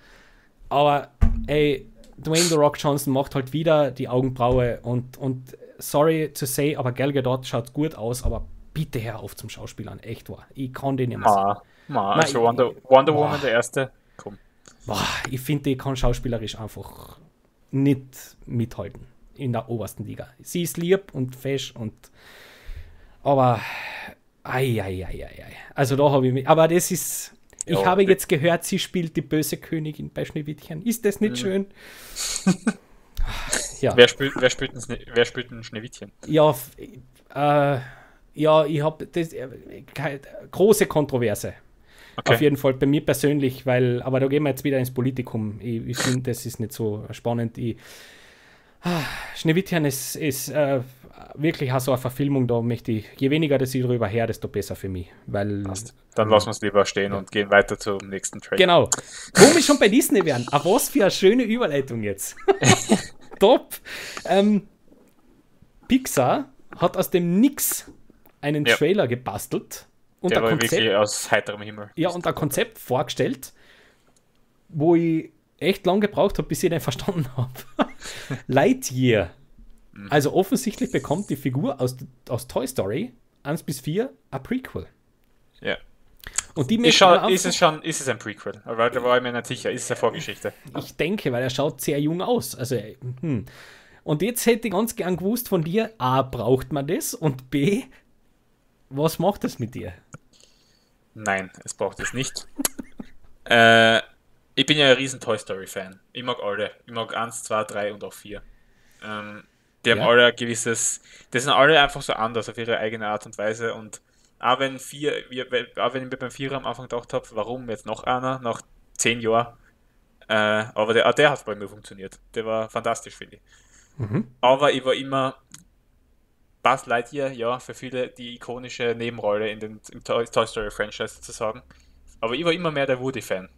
Aber ey, Dwayne The Rock Johnson macht halt wieder die Augenbraue und, und sorry to say, aber Gal Gadot schaut gut aus, aber bitte hör auf zum Schauspielern, echt wahr. Ich kann den nicht mehr ma, ma, Nein, also Wonder, Wonder boah, Woman, der erste, komm. Boah, ich finde, die kann schauspielerisch einfach nicht mithalten in der obersten Liga. Sie ist lieb und fesch und aber ei, ei, ei, ei, ei. Also da habe ich mich, aber das ist ich habe jetzt gehört, sie spielt die böse Königin bei Schneewittchen. Ist das nicht mhm. schön? ja. Wer spielt, wer, spielt ein, wer spielt ein Schneewittchen? Ja, äh, ja, ich habe äh, große Kontroverse. Okay. Auf jeden Fall bei mir persönlich, weil, aber da gehen wir jetzt wieder ins Politikum. Ich, ich finde, das ist nicht so spannend. Ich, ah, Schneewittchen ist, ist äh, wirklich auch so eine Verfilmung, da möchte ich, je weniger das ich darüber her, desto besser für mich. Weil, Passt. Dann lassen wir es lieber stehen ja. und gehen weiter zum nächsten Trailer. Genau. Wo wir schon bei Disney wären. Aber was für eine schöne Überleitung jetzt. Top. Ähm, Pixar hat aus dem Nix einen ja. Trailer gebastelt. Und Der war Konzept, wirklich aus heiterem Himmel. Ja, und ein Konzept vorgestellt, wo ich echt lange gebraucht habe, bis ich den verstanden habe. Lightyear Mhm. Also offensichtlich bekommt die Figur aus, aus Toy Story 1 bis 4 ein Prequel. Ja. Und die ist, schon, ist, es schon, ist es ein Prequel? Aber da war ich mir nicht sicher. Ist es eine Vorgeschichte? Ich denke, weil er schaut sehr jung aus. Also, hm. Und jetzt hätte ich ganz gern gewusst von dir, A, braucht man das? Und B, was macht das mit dir? Nein, es braucht es nicht. äh, ich bin ja ein riesen Toy Story Fan. Ich mag alle. Ich mag 1, 2, 3 und auch 4. Ähm, die haben ja. alle ein gewisses, das sind alle einfach so anders auf ihre eigene Art und Weise und auch wenn vier, auch wenn ich mir beim Vierer am Anfang gedacht habe, warum jetzt noch einer, nach zehn Jahren, äh, aber der, der hat bei mir funktioniert. Der war fantastisch, finde ich. Mhm. Aber ich war immer Buzz Lightyear, ja, für viele die ikonische Nebenrolle in den, im Toy, Toy Story Franchise zu sagen. Aber ich war immer mehr der Woody-Fan.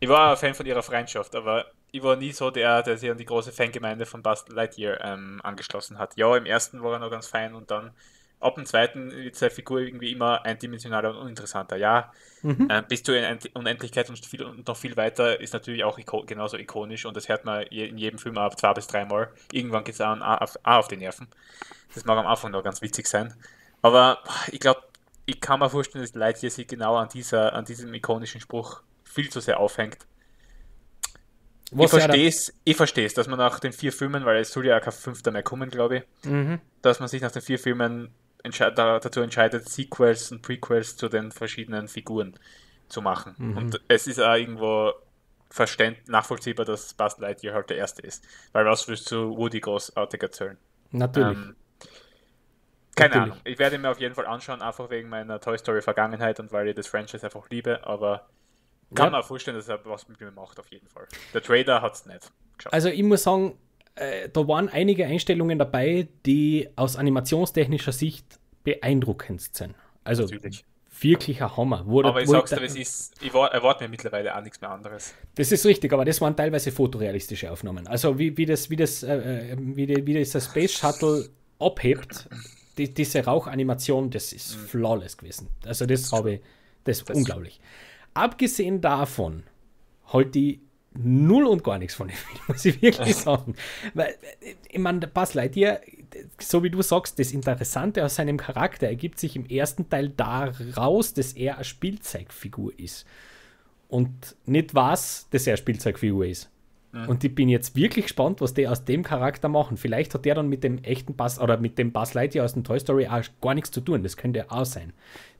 Ich war ein Fan von ihrer Freundschaft, aber ich war nie so der, der sich an die große Fangemeinde von Buzz Lightyear ähm, angeschlossen hat. Ja, im ersten war er noch ganz fein und dann ab dem zweiten wird seine Figur irgendwie immer eindimensionaler und uninteressanter. Ja, mhm. äh, bis zur Unendlichkeit und, viel, und, noch viel weiter ist natürlich auch iko genauso ikonisch und das hört man in jedem Film ab zwei bis dreimal. Irgendwann geht es auch, auf, auch auf die Nerven. Das mag am Anfang noch ganz witzig sein. Aber ich glaube, ich kann mir vorstellen, dass Lightyear sich genau an, dieser, an diesem ikonischen Spruch viel zu sehr aufhängt. Was ich verstehe es, ich verstehe es, dass man nach den vier Filmen, weil es soll ja auch kein fünfter mehr kommen, glaube ich, mhm. dass man sich nach den vier Filmen entscheid, dazu entscheidet, Sequels und Prequels zu den verschiedenen Figuren zu machen. Mhm. Und es ist auch irgendwo verständ, nachvollziehbar, dass Buzz Lightyear halt der erste ist. Weil was willst du Woody großartig erzählen? Natürlich. Ähm, keine Natürlich. Ahnung. Ich werde mir auf jeden Fall anschauen, einfach wegen meiner Toy Story Vergangenheit und weil ich das Franchise einfach liebe, aber kann ja. man vorstellen, dass er was mit mir macht, auf jeden Fall. Der Trader hat es nicht geschafft. Also ich muss sagen, äh, da waren einige Einstellungen dabei, die aus animationstechnischer Sicht beeindruckend sind. Also Natürlich. wirklich ein Hammer. Wo aber ich sag's dir, es ist, ich erwarte mir mittlerweile auch nichts mehr anderes. Das ist richtig, aber das waren teilweise fotorealistische Aufnahmen. Also wie, wie das, wie das, äh, wie, die, wie dieser Space Shuttle abhebt, die, diese Rauchanimation, das ist mhm. flawless gewesen. Also das, das habe ich, das ist unglaublich. Abgesehen davon, halt die null und gar nichts von dem Film, muss ich wirklich sagen. Weil, ich meine, Buzz Lightyear, so wie du sagst, das Interessante aus seinem Charakter ergibt sich im ersten Teil daraus, dass er eine Spielzeugfigur ist. Und nicht was, dass er eine Spielzeugfigur ist. Mhm. Und ich bin jetzt wirklich gespannt, was die aus dem Charakter machen. Vielleicht hat der dann mit dem echten Buzz oder mit dem Buzz Lightyear aus dem Toy Story auch gar nichts zu tun. Das könnte auch sein.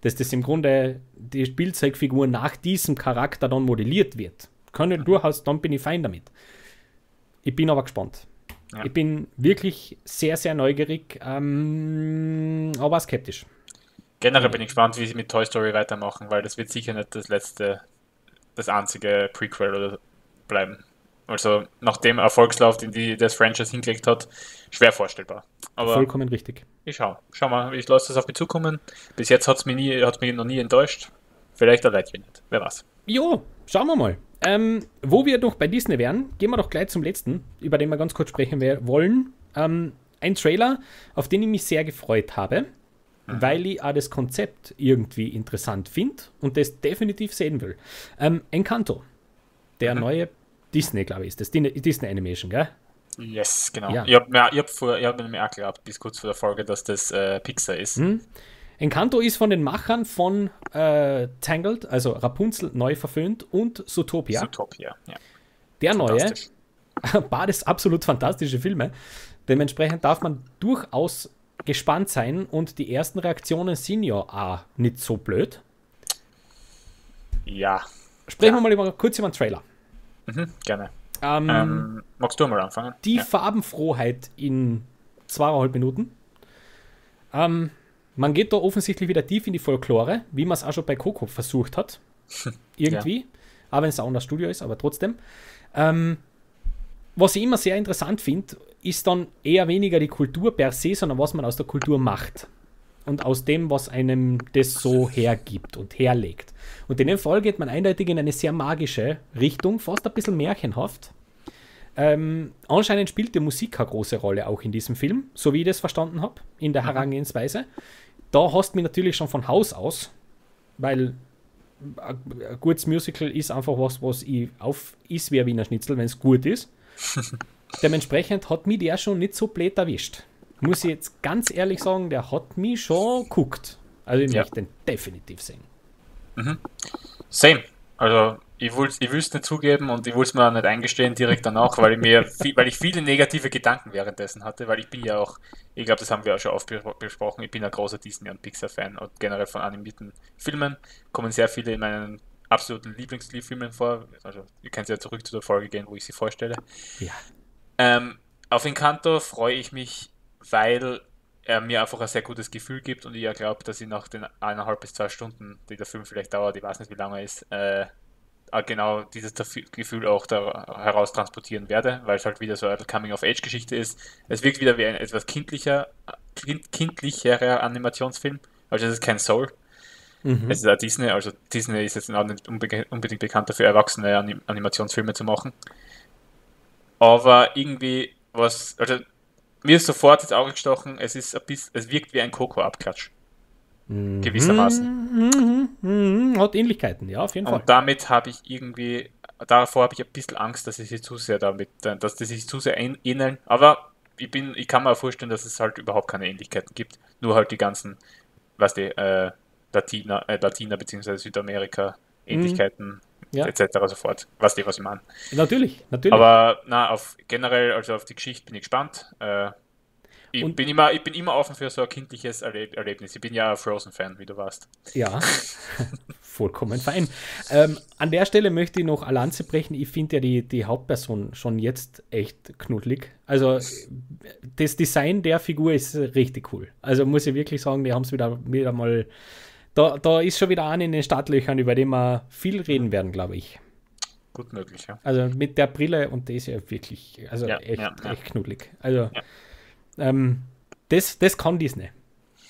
Dass das im Grunde die Spielzeugfigur nach diesem Charakter dann modelliert wird kann durchaus, dann bin ich fein damit. Ich bin aber gespannt. Ja. Ich bin wirklich sehr, sehr neugierig, ähm, aber skeptisch. Generell bin ich gespannt, wie sie mit Toy Story weitermachen, weil das wird sicher nicht das letzte, das einzige Prequel bleiben. Also nach dem Erfolgslauf, den die, das Franchise hingelegt hat, schwer vorstellbar. Aber Vollkommen richtig. Ich schau, schau mal, ich lasse das auf mich zukommen. Bis jetzt hat es mich, mich noch nie enttäuscht. Vielleicht erleidet mich nicht, wer weiß. Jo, schauen wir mal. Ähm, wo wir doch bei Disney wären, gehen wir doch gleich zum letzten, über den wir ganz kurz sprechen wollen. Ähm, ein Trailer, auf den ich mich sehr gefreut habe, mhm. weil ich auch das Konzept irgendwie interessant finde und das definitiv sehen will. Ähm, Encanto, der mhm. neue Disney, glaube ich, ist das Disney Animation, gell? Yes, genau. Ja. Ich habe mir, hab hab mir auch geglaubt, bis kurz vor der Folge, dass das äh, Pixar ist. Mhm. Encanto ist von den Machern von äh, Tangled, also Rapunzel neu verföhnt und Zootopia. Zootopia, ja. Der neue, beides absolut fantastische Filme. Dementsprechend darf man durchaus gespannt sein und die ersten Reaktionen sind ja auch nicht so blöd. Ja. Sprechen ja. wir mal über, kurz über den Trailer. Mhm, gerne. Ähm, ähm, magst du mal anfangen? Die ja. Farbenfrohheit in zweieinhalb Minuten. Ähm, man geht da offensichtlich wieder tief in die Folklore, wie man es auch schon bei Coco versucht hat. Irgendwie. Ja. Auch wenn es auch ein Studio ist, aber trotzdem. Ähm, was ich immer sehr interessant finde, ist dann eher weniger die Kultur per se, sondern was man aus der Kultur macht. Und aus dem, was einem das so hergibt und herlegt. Und in dem Fall geht man eindeutig in eine sehr magische Richtung, fast ein bisschen märchenhaft. Ähm, anscheinend spielt die Musik keine große Rolle auch in diesem Film, so wie ich das verstanden habe, in der Herangehensweise. Da hast du mich natürlich schon von Haus aus, weil ein gutes Musical ist einfach was, was ich auf ist wie ein Wiener Schnitzel, wenn es gut ist. Dementsprechend hat mich der schon nicht so blöd erwischt. Muss ich jetzt ganz ehrlich sagen, der hat mich schon geguckt. Also ich ja. möchte den definitiv sehen. Mhm. Same. Also ich will es ich nicht zugeben und ich will es mir auch nicht eingestehen direkt danach, weil ich mir viel, weil ich viele negative Gedanken währenddessen hatte, weil ich bin ja auch, ich glaube, das haben wir auch schon oft besprochen, ich bin ein großer Disney- und Pixar-Fan und generell von animierten Filmen kommen sehr viele in meinen absoluten Lieblingsfilmen vor. Also ihr könnt ja zurück zu der Folge gehen, wo ich sie vorstelle. Ja. Ähm, auf Encanto freue ich mich, weil er mir einfach ein sehr gutes Gefühl gibt und ich ja glaube, dass ich nach den eineinhalb bis zwei Stunden, die der Film vielleicht dauert, ich weiß nicht, wie lange er ist, äh, genau dieses Gefühl auch da heraus transportieren werde, weil es halt wieder so eine Coming-of-Age-Geschichte ist. Es wirkt wieder wie ein etwas kindlicher, kind, kindlicherer Animationsfilm. Also es ist kein Soul. Mhm. Es ist auch Disney, also Disney ist jetzt auch nicht unbedingt bekannt dafür, erwachsene Anim Animationsfilme zu machen. Aber irgendwie was, also mir ist sofort ins Auge gestochen, es ist ein bisschen, es wirkt wie ein Coco-Abklatsch. Mhm. Gewissermaßen. Mhm. Hat Ähnlichkeiten, ja, auf jeden Fall. Und damit habe ich irgendwie, davor habe ich ein bisschen Angst, dass sie sich zu sehr damit, dass die sich zu sehr ähneln. Aber ich bin, ich kann mir auch vorstellen, dass es halt überhaupt keine Ähnlichkeiten gibt. Nur halt die ganzen was die äh, Latina, äh, Latina bzw. Südamerika Ähnlichkeiten mhm. Ja. etc. sofort. Weißt du, was ich meine? Natürlich, natürlich. Aber na, auf generell, also auf die Geschichte bin ich gespannt. Äh, ich, und bin immer, ich bin immer offen für so ein kindliches Erleb Erlebnis. Ich bin ja Frozen-Fan, wie du warst. Ja, vollkommen fein. Ähm, an der Stelle möchte ich noch eine Lanze brechen. Ich finde ja die, die Hauptperson schon jetzt echt knuddelig. Also das Design der Figur ist richtig cool. Also muss ich wirklich sagen, die haben es wieder, wieder mal. Da, da ist schon wieder an in den Startlöchern, über den wir viel reden werden, glaube ich. Gut möglich, ja. Also mit der Brille und der ist ja wirklich, also ja, echt, ja, ja. echt knuddelig. Also ähm, das, das kann Disney.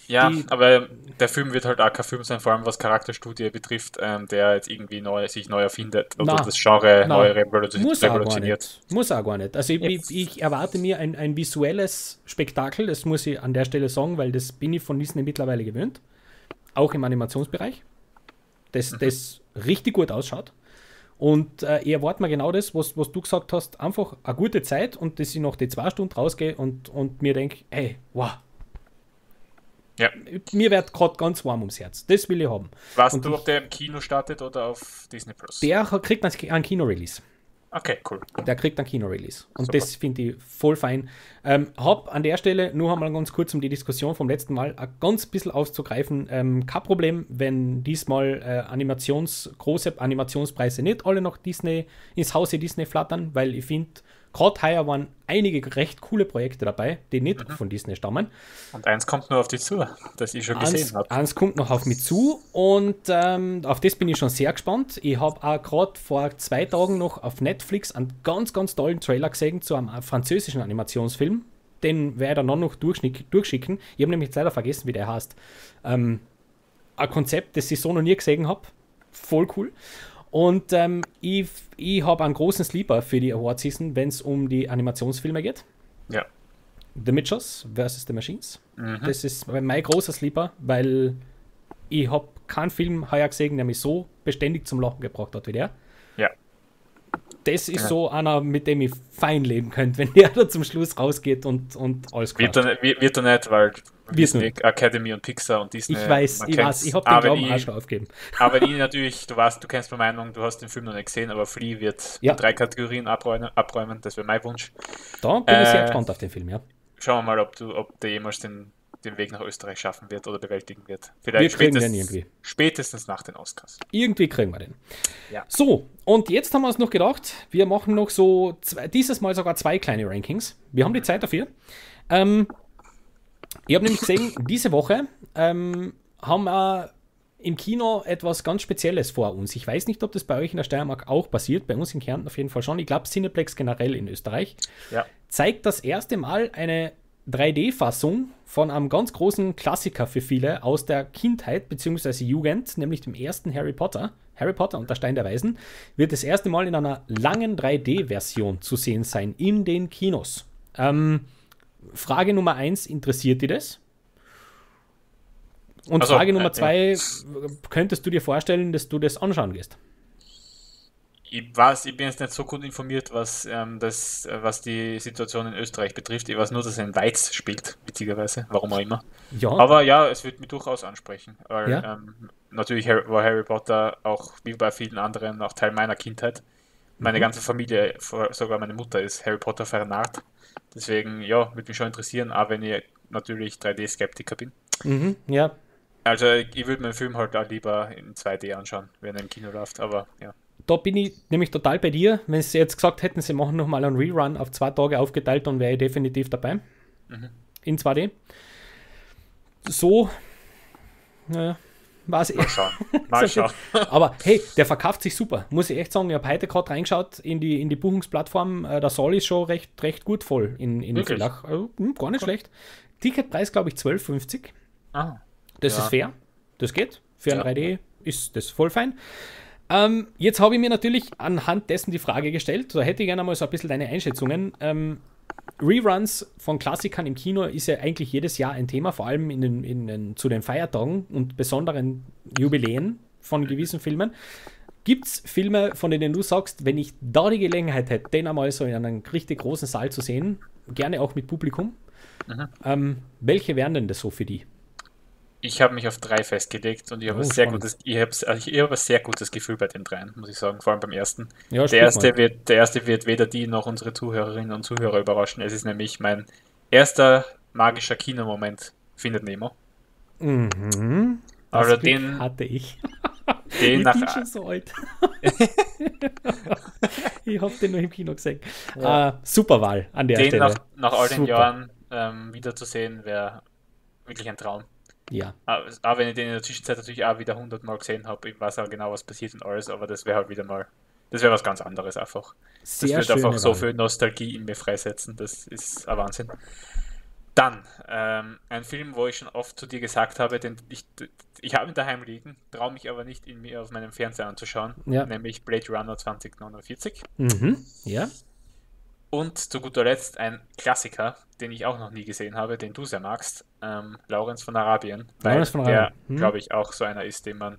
Ja, die, aber der Film wird halt auch kein Film sein, vor allem was Charakterstudie betrifft, ähm, der jetzt irgendwie neu, sich neu erfindet oder na, das Genre na, neu revolutioniert. Muss auch, muss auch gar nicht. Also ich, ich, ich, erwarte mir ein, ein visuelles Spektakel, das muss ich an der Stelle sagen, weil das bin ich von Disney mittlerweile gewöhnt. Auch im Animationsbereich. Das, mhm. das richtig gut ausschaut. Und äh, ich erwarte mir genau das, was, was du gesagt hast, einfach eine gute Zeit und dass ich noch die zwei Stunden rausgehe und, und mir denke, hey, wow. Ja. Mir wird gerade ganz warm ums Herz. Das will ich haben. Weißt und du, ob der im Kino startet oder auf Disney Plus? Der kriegt einen Kino-Release. Okay, cool. Der kriegt einen Kino-Release. Und Super. das finde ich voll fein. Ähm, hab an der Stelle nur einmal ganz kurz, um die Diskussion vom letzten Mal ein ganz bisschen auszugreifen, ähm, kein Problem, wenn diesmal äh, Animations, große Animationspreise nicht alle noch Disney, ins Hause Disney flattern, weil ich finde, Gerade heuer waren einige recht coole Projekte dabei, die nicht mhm. von Disney stammen. Und eins kommt nur auf dich zu, das ich schon gesehen habe. Eins kommt noch auf mich zu und ähm, auf das bin ich schon sehr gespannt. Ich habe auch gerade vor zwei Tagen noch auf Netflix einen ganz, ganz tollen Trailer gesehen zu einem französischen Animationsfilm. Den werde ich dann noch durchschicken. Ich habe nämlich leider vergessen, wie der heißt. Ähm, ein Konzept, das ich so noch nie gesehen habe. Voll cool. Und ähm, ich, ich habe einen großen Sleeper für die Award Season, wenn es um die Animationsfilme geht. Ja. The Mitchells vs. The Machines. Mhm. Das ist mein großer Sleeper, weil ich habe keinen Film heuer gesehen, der mich so beständig zum Lachen gebracht hat wie der. Das ist ja. so einer, mit dem ich fein leben könnte, wenn der da zum Schluss rausgeht und, und alles wird er, wird, wird er nicht, weil Disney, Academy und Pixar und Disney. Ich weiß, ich weiß, ich habe den Glauben ich, auch schon aufgeben. Aber ich natürlich, du weißt, du kennst meine Meinung, du hast den Film noch nicht gesehen, aber Flea wird ja. drei Kategorien abräumen, abräumen das wäre mein Wunsch. Da bin äh, ich sehr äh, gespannt auf den Film, ja. Schauen wir mal, ob, du, ob der jemals den den Weg nach Österreich schaffen wird oder bewältigen wird. Vielleicht wir kriegen den irgendwie. Spätestens nach den Oscars. Irgendwie kriegen wir den. Ja. So, und jetzt haben wir uns noch gedacht, wir machen noch so zwei, dieses Mal sogar zwei kleine Rankings. Wir haben die Zeit dafür. Ähm, ich habe nämlich gesehen, diese Woche ähm, haben wir im Kino etwas ganz Spezielles vor uns. Ich weiß nicht, ob das bei euch in der Steiermark auch passiert. Bei uns in Kärnten auf jeden Fall schon. Ich glaube, Cineplex generell in Österreich ja. zeigt das erste Mal eine 3D-Fassung von einem ganz großen Klassiker für viele aus der Kindheit bzw. Jugend, nämlich dem ersten Harry Potter. Harry Potter und der Stein der Weisen wird das erste Mal in einer langen 3D-Version zu sehen sein in den Kinos. Ähm, Frage Nummer 1, interessiert dich das? Und also, Frage Nummer 2, äh, könntest du dir vorstellen, dass du das anschauen gehst? Ich weiß, ich bin jetzt nicht so gut informiert, was, ähm, das, äh, was die Situation in Österreich betrifft. Ich weiß nur, dass er in Weiz spielt, witzigerweise, warum auch immer. Ja. Aber ja, es wird mich durchaus ansprechen. Weil ja. ähm, natürlich war Harry Potter auch wie bei vielen anderen auch Teil meiner Kindheit. Meine mhm. ganze Familie, sogar meine Mutter, ist Harry Potter vernarrt. Deswegen, ja, würde mich schon interessieren, auch wenn ich natürlich 3D-Skeptiker bin. Mhm, ja. Also ich würde mir den Film halt auch lieber in 2D anschauen, wenn er im Kino läuft, aber ja da bin ich nämlich total bei dir. Wenn sie jetzt gesagt hätten, sie machen nochmal einen Rerun auf zwei Tage aufgeteilt, dann wäre ich definitiv dabei. Mhm. In 2D. So, naja, weiß ich. Mal schauen. Mal schauen. Aber hey, der verkauft sich super. Muss ich echt sagen, ich habe heute gerade reingeschaut in die, in die Buchungsplattform. Äh, der Soll ist schon recht, recht gut voll in, in Villach. Also, hm, gar nicht cool. schlecht. Ticketpreis, glaube ich, 12,50. Ah, das ja. ist fair. Das geht. Für ein ja. 3D ist das voll fein. Ähm, jetzt habe ich mir natürlich anhand dessen die Frage gestellt, da hätte ich gerne mal so ein bisschen deine Einschätzungen. Ähm, Reruns von Klassikern im Kino ist ja eigentlich jedes Jahr ein Thema, vor allem in den, in den, zu den Feiertagen und besonderen Jubiläen von gewissen Filmen. Gibt es Filme, von denen du sagst, wenn ich da die Gelegenheit hätte, den einmal so in einem richtig großen Saal zu sehen, gerne auch mit Publikum, ähm, welche wären denn das so für die? Ich habe mich auf drei festgelegt und ich habe oh, sehr gutes, ich also ich hab ein sehr gutes Gefühl bei den dreien, muss ich sagen, vor allem beim ersten. Ja, der, erste wird, der erste wird weder die noch unsere Zuhörerinnen und Zuhörer überraschen. Es ist nämlich mein erster magischer Kinomoment, findet Nemo. Mhm. Also den hatte ich. Den ich nach, bin schon so alt. ich habe den nur im Kino gesehen. Ja. Uh, super Wahl an der den Stelle. Nach, nach all den super. Jahren ähm, wiederzusehen, wäre wirklich ein Traum. Ja. Aber wenn ich den in der Zwischenzeit natürlich auch wieder 100 Mal gesehen habe, ich weiß auch genau, was passiert und alles, aber das wäre halt wieder mal, das wäre was ganz anderes einfach. Sehr das wird einfach so viel Nostalgie in mir freisetzen, das ist ein Wahnsinn. Dann, ähm, ein Film, wo ich schon oft zu dir gesagt habe, den ich, ich habe ihn daheim liegen, traue mich aber nicht in mir auf meinem Fernseher anzuschauen, ja. nämlich Blade Runner 2049. Mhm. Ja. Und zu guter Letzt ein Klassiker, den ich auch noch nie gesehen habe, den du sehr magst, ähm, Lawrence von Arabien, weil von der, hm. glaube ich, auch so einer ist, den man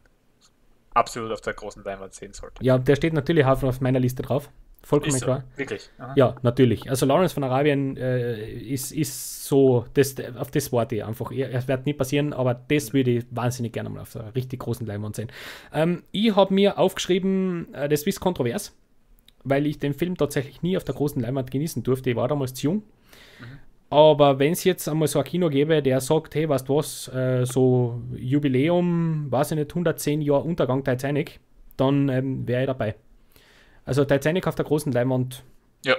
absolut auf der großen Leinwand sehen sollte. Ja, der steht natürlich auf meiner Liste drauf. Vollkommen ist klar. So, wirklich? Aha. Ja, natürlich. Also Lawrence von Arabien äh, ist, ist so, das, auf das warte ich einfach. Es wird nie passieren, aber das würde ich wahnsinnig gerne mal auf einer richtig großen Leinwand sehen. Ähm, ich habe mir aufgeschrieben, äh, das ist kontrovers, weil ich den Film tatsächlich nie auf der großen Leinwand genießen durfte. Ich war damals zu jung. Mhm. Aber wenn es jetzt einmal so ein Kino gäbe, der sagt, hey, weißt du was, äh, so Jubiläum, weiß ich nicht, 110 Jahre Untergang Titanic, dann ähm, wäre ich dabei. Also Titanic auf der großen Leinwand. Ja.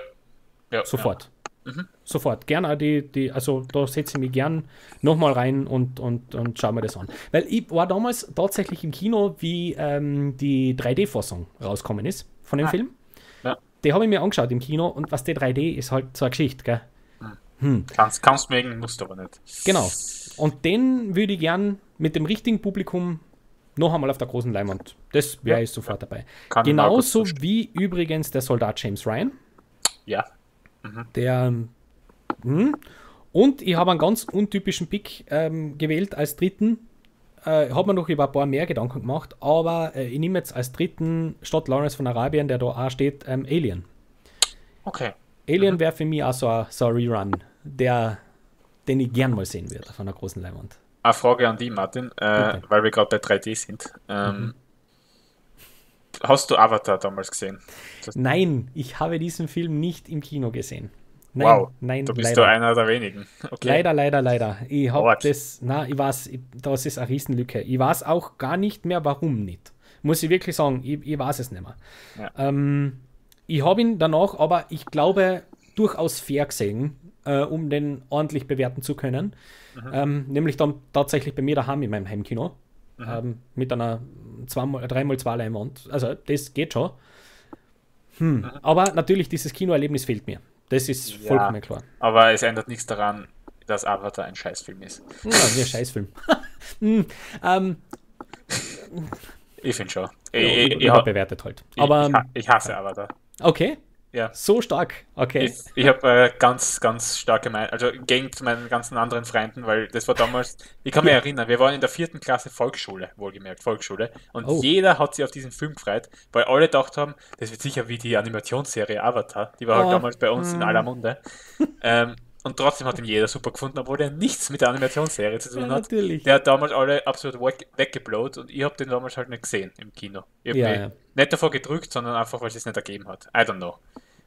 ja sofort. Ja. Mhm. Sofort. Gerne die, die, also da setze ich mich gern nochmal rein und, und, und schaue mir das an. Weil ich war damals tatsächlich im Kino, wie ähm, die 3D-Fassung rausgekommen ist von dem ah. Film. Die habe ich mir angeschaut im Kino und was die 3D ist halt so eine Geschichte, gell? Hm. hm. Kannst, kannst mögen, musst aber nicht. Genau. Und den würde ich gern mit dem richtigen Publikum noch einmal auf der großen Leinwand. Das wäre ja. ich sofort dabei. Kann Genauso wie übrigens der Soldat James Ryan. Ja. Mhm. Der. Mh. Hm? Und ich habe einen ganz untypischen Pick ähm, gewählt als dritten. Äh, habe mir noch über ein paar mehr Gedanken gemacht, aber äh, ich nehme jetzt als dritten statt Lawrence von Arabien, der da auch steht, ähm, Alien. Okay. Alien mhm. wäre für mich auch so ein, so ein Rerun, der, den ich gern mal sehen würde von einer großen Leinwand. Eine Frage an die, Martin, äh, weil wir gerade bei 3D sind. Ähm, mhm. Hast du Avatar damals gesehen? Das Nein, ich habe diesen Film nicht im Kino gesehen. Nein, wow, nein, du bist leider. du einer der wenigen. Okay. Leider, leider, leider. Ich habe das, na, ich weiß, das ist eine Riesenlücke. Ich weiß auch gar nicht mehr, warum nicht. Muss ich wirklich sagen, ich, ich weiß es nicht mehr. Ja. Ähm, ich habe ihn danach, aber ich glaube, durchaus fair gesehen, äh, um den ordentlich bewerten zu können. Mhm. Ähm, nämlich dann tatsächlich bei mir daheim in meinem Heimkino. Mhm. Ähm, mit einer 3x2 Leinwand. Also das geht schon. Hm. Mhm. Aber natürlich, dieses Kinoerlebnis fehlt mir. Das ist ja, vollkommen klar. Aber es ändert nichts daran, dass Avatar ein Scheißfilm ist. Ja, wie ein Scheißfilm. hm, ähm, ich finde schon. Ich, ich, ich, ich bewertet halt. Aber, ich, ich hasse Avatar. Okay. Ja. So stark, okay. Ich, ich habe äh, ganz, ganz starke Meinung, also gegen zu meinen ganzen anderen Freunden, weil das war damals, ich kann mich erinnern, wir waren in der vierten Klasse Volksschule, wohlgemerkt, Volksschule, und oh. jeder hat sich auf diesen Film gefreut, weil alle gedacht haben, das wird sicher wie die Animationsserie Avatar, die war halt oh. halt damals bei uns in hm. aller Munde. ähm, und trotzdem hat ihn jeder super gefunden, obwohl der nichts mit der Animationsserie zu tun ja, hat. Natürlich. Der hat damals alle absolut weg, weggeblowt und ich habe den damals halt nicht gesehen im Kino. Ich ja, ja. Nicht davor gedrückt, sondern einfach, weil es es nicht ergeben hat. I don't know.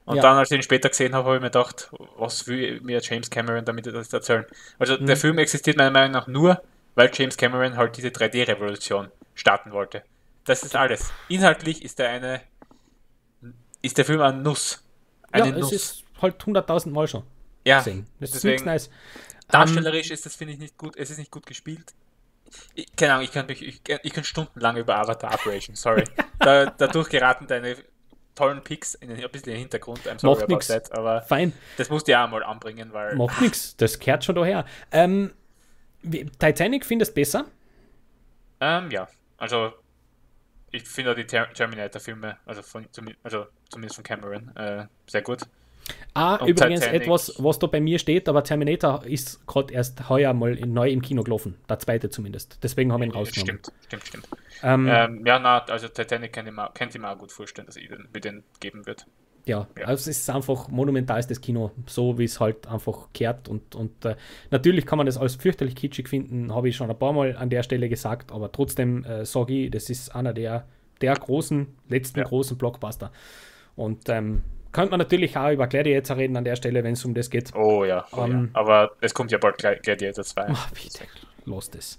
Und ja. dann, als ich ihn später gesehen habe, habe ich mir gedacht, was will mir James Cameron damit das erzählen? Also mhm. der Film existiert meiner Meinung nach nur, weil James Cameron halt diese 3D-Revolution starten wollte. Das ist alles. Inhaltlich ist der eine, ist der Film ein Nuss. Eine ja, Nuss. es ist halt 100.000 Mal schon ja, gesehen. Das deswegen, ist nichts nice. Darstellerisch um, ist das, finde ich, nicht gut. Es ist nicht gut gespielt. Ich, keine Ahnung, ich mich, ich, ich kann stundenlang über Avatar abragen, sorry. da, dadurch geraten deine tollen Picks in ein bisschen den Hintergrund. I'm sorry Macht nichts. aber Fein. das musst du ja auch mal anbringen, weil. Macht nichts, das kehrt schon daher. Ähm, Titanic findest du besser? Ähm, ja, also ich finde die Ter Terminator-Filme, also, also zumindest von Cameron, äh, sehr gut. Ah, und übrigens Titanic. etwas, was da bei mir steht, aber Terminator ist gerade erst heuer mal neu im Kino gelaufen. Der zweite zumindest. Deswegen haben wir ihn rausgenommen. Stimmt, stimmt, stimmt. Ähm, ähm, ja, na, also Titanic kennt ich, mir, ich mir auch gut vorstellen, dass ich den, den geben wird. ja, ja, also es ist einfach monumentalstes Kino, so wie es halt einfach kehrt. Und, und äh, natürlich kann man das als fürchterlich kitschig finden, habe ich schon ein paar Mal an der Stelle gesagt, aber trotzdem äh, sage ich, das ist einer der, der großen, letzten ja. großen Blockbuster. Und ähm, könnte man natürlich auch über Gladiator reden an der Stelle, wenn es um das geht. Oh ja, oh ähm, ja. aber es kommt ja bald Gladiator 2. Oh, bitte, lost es.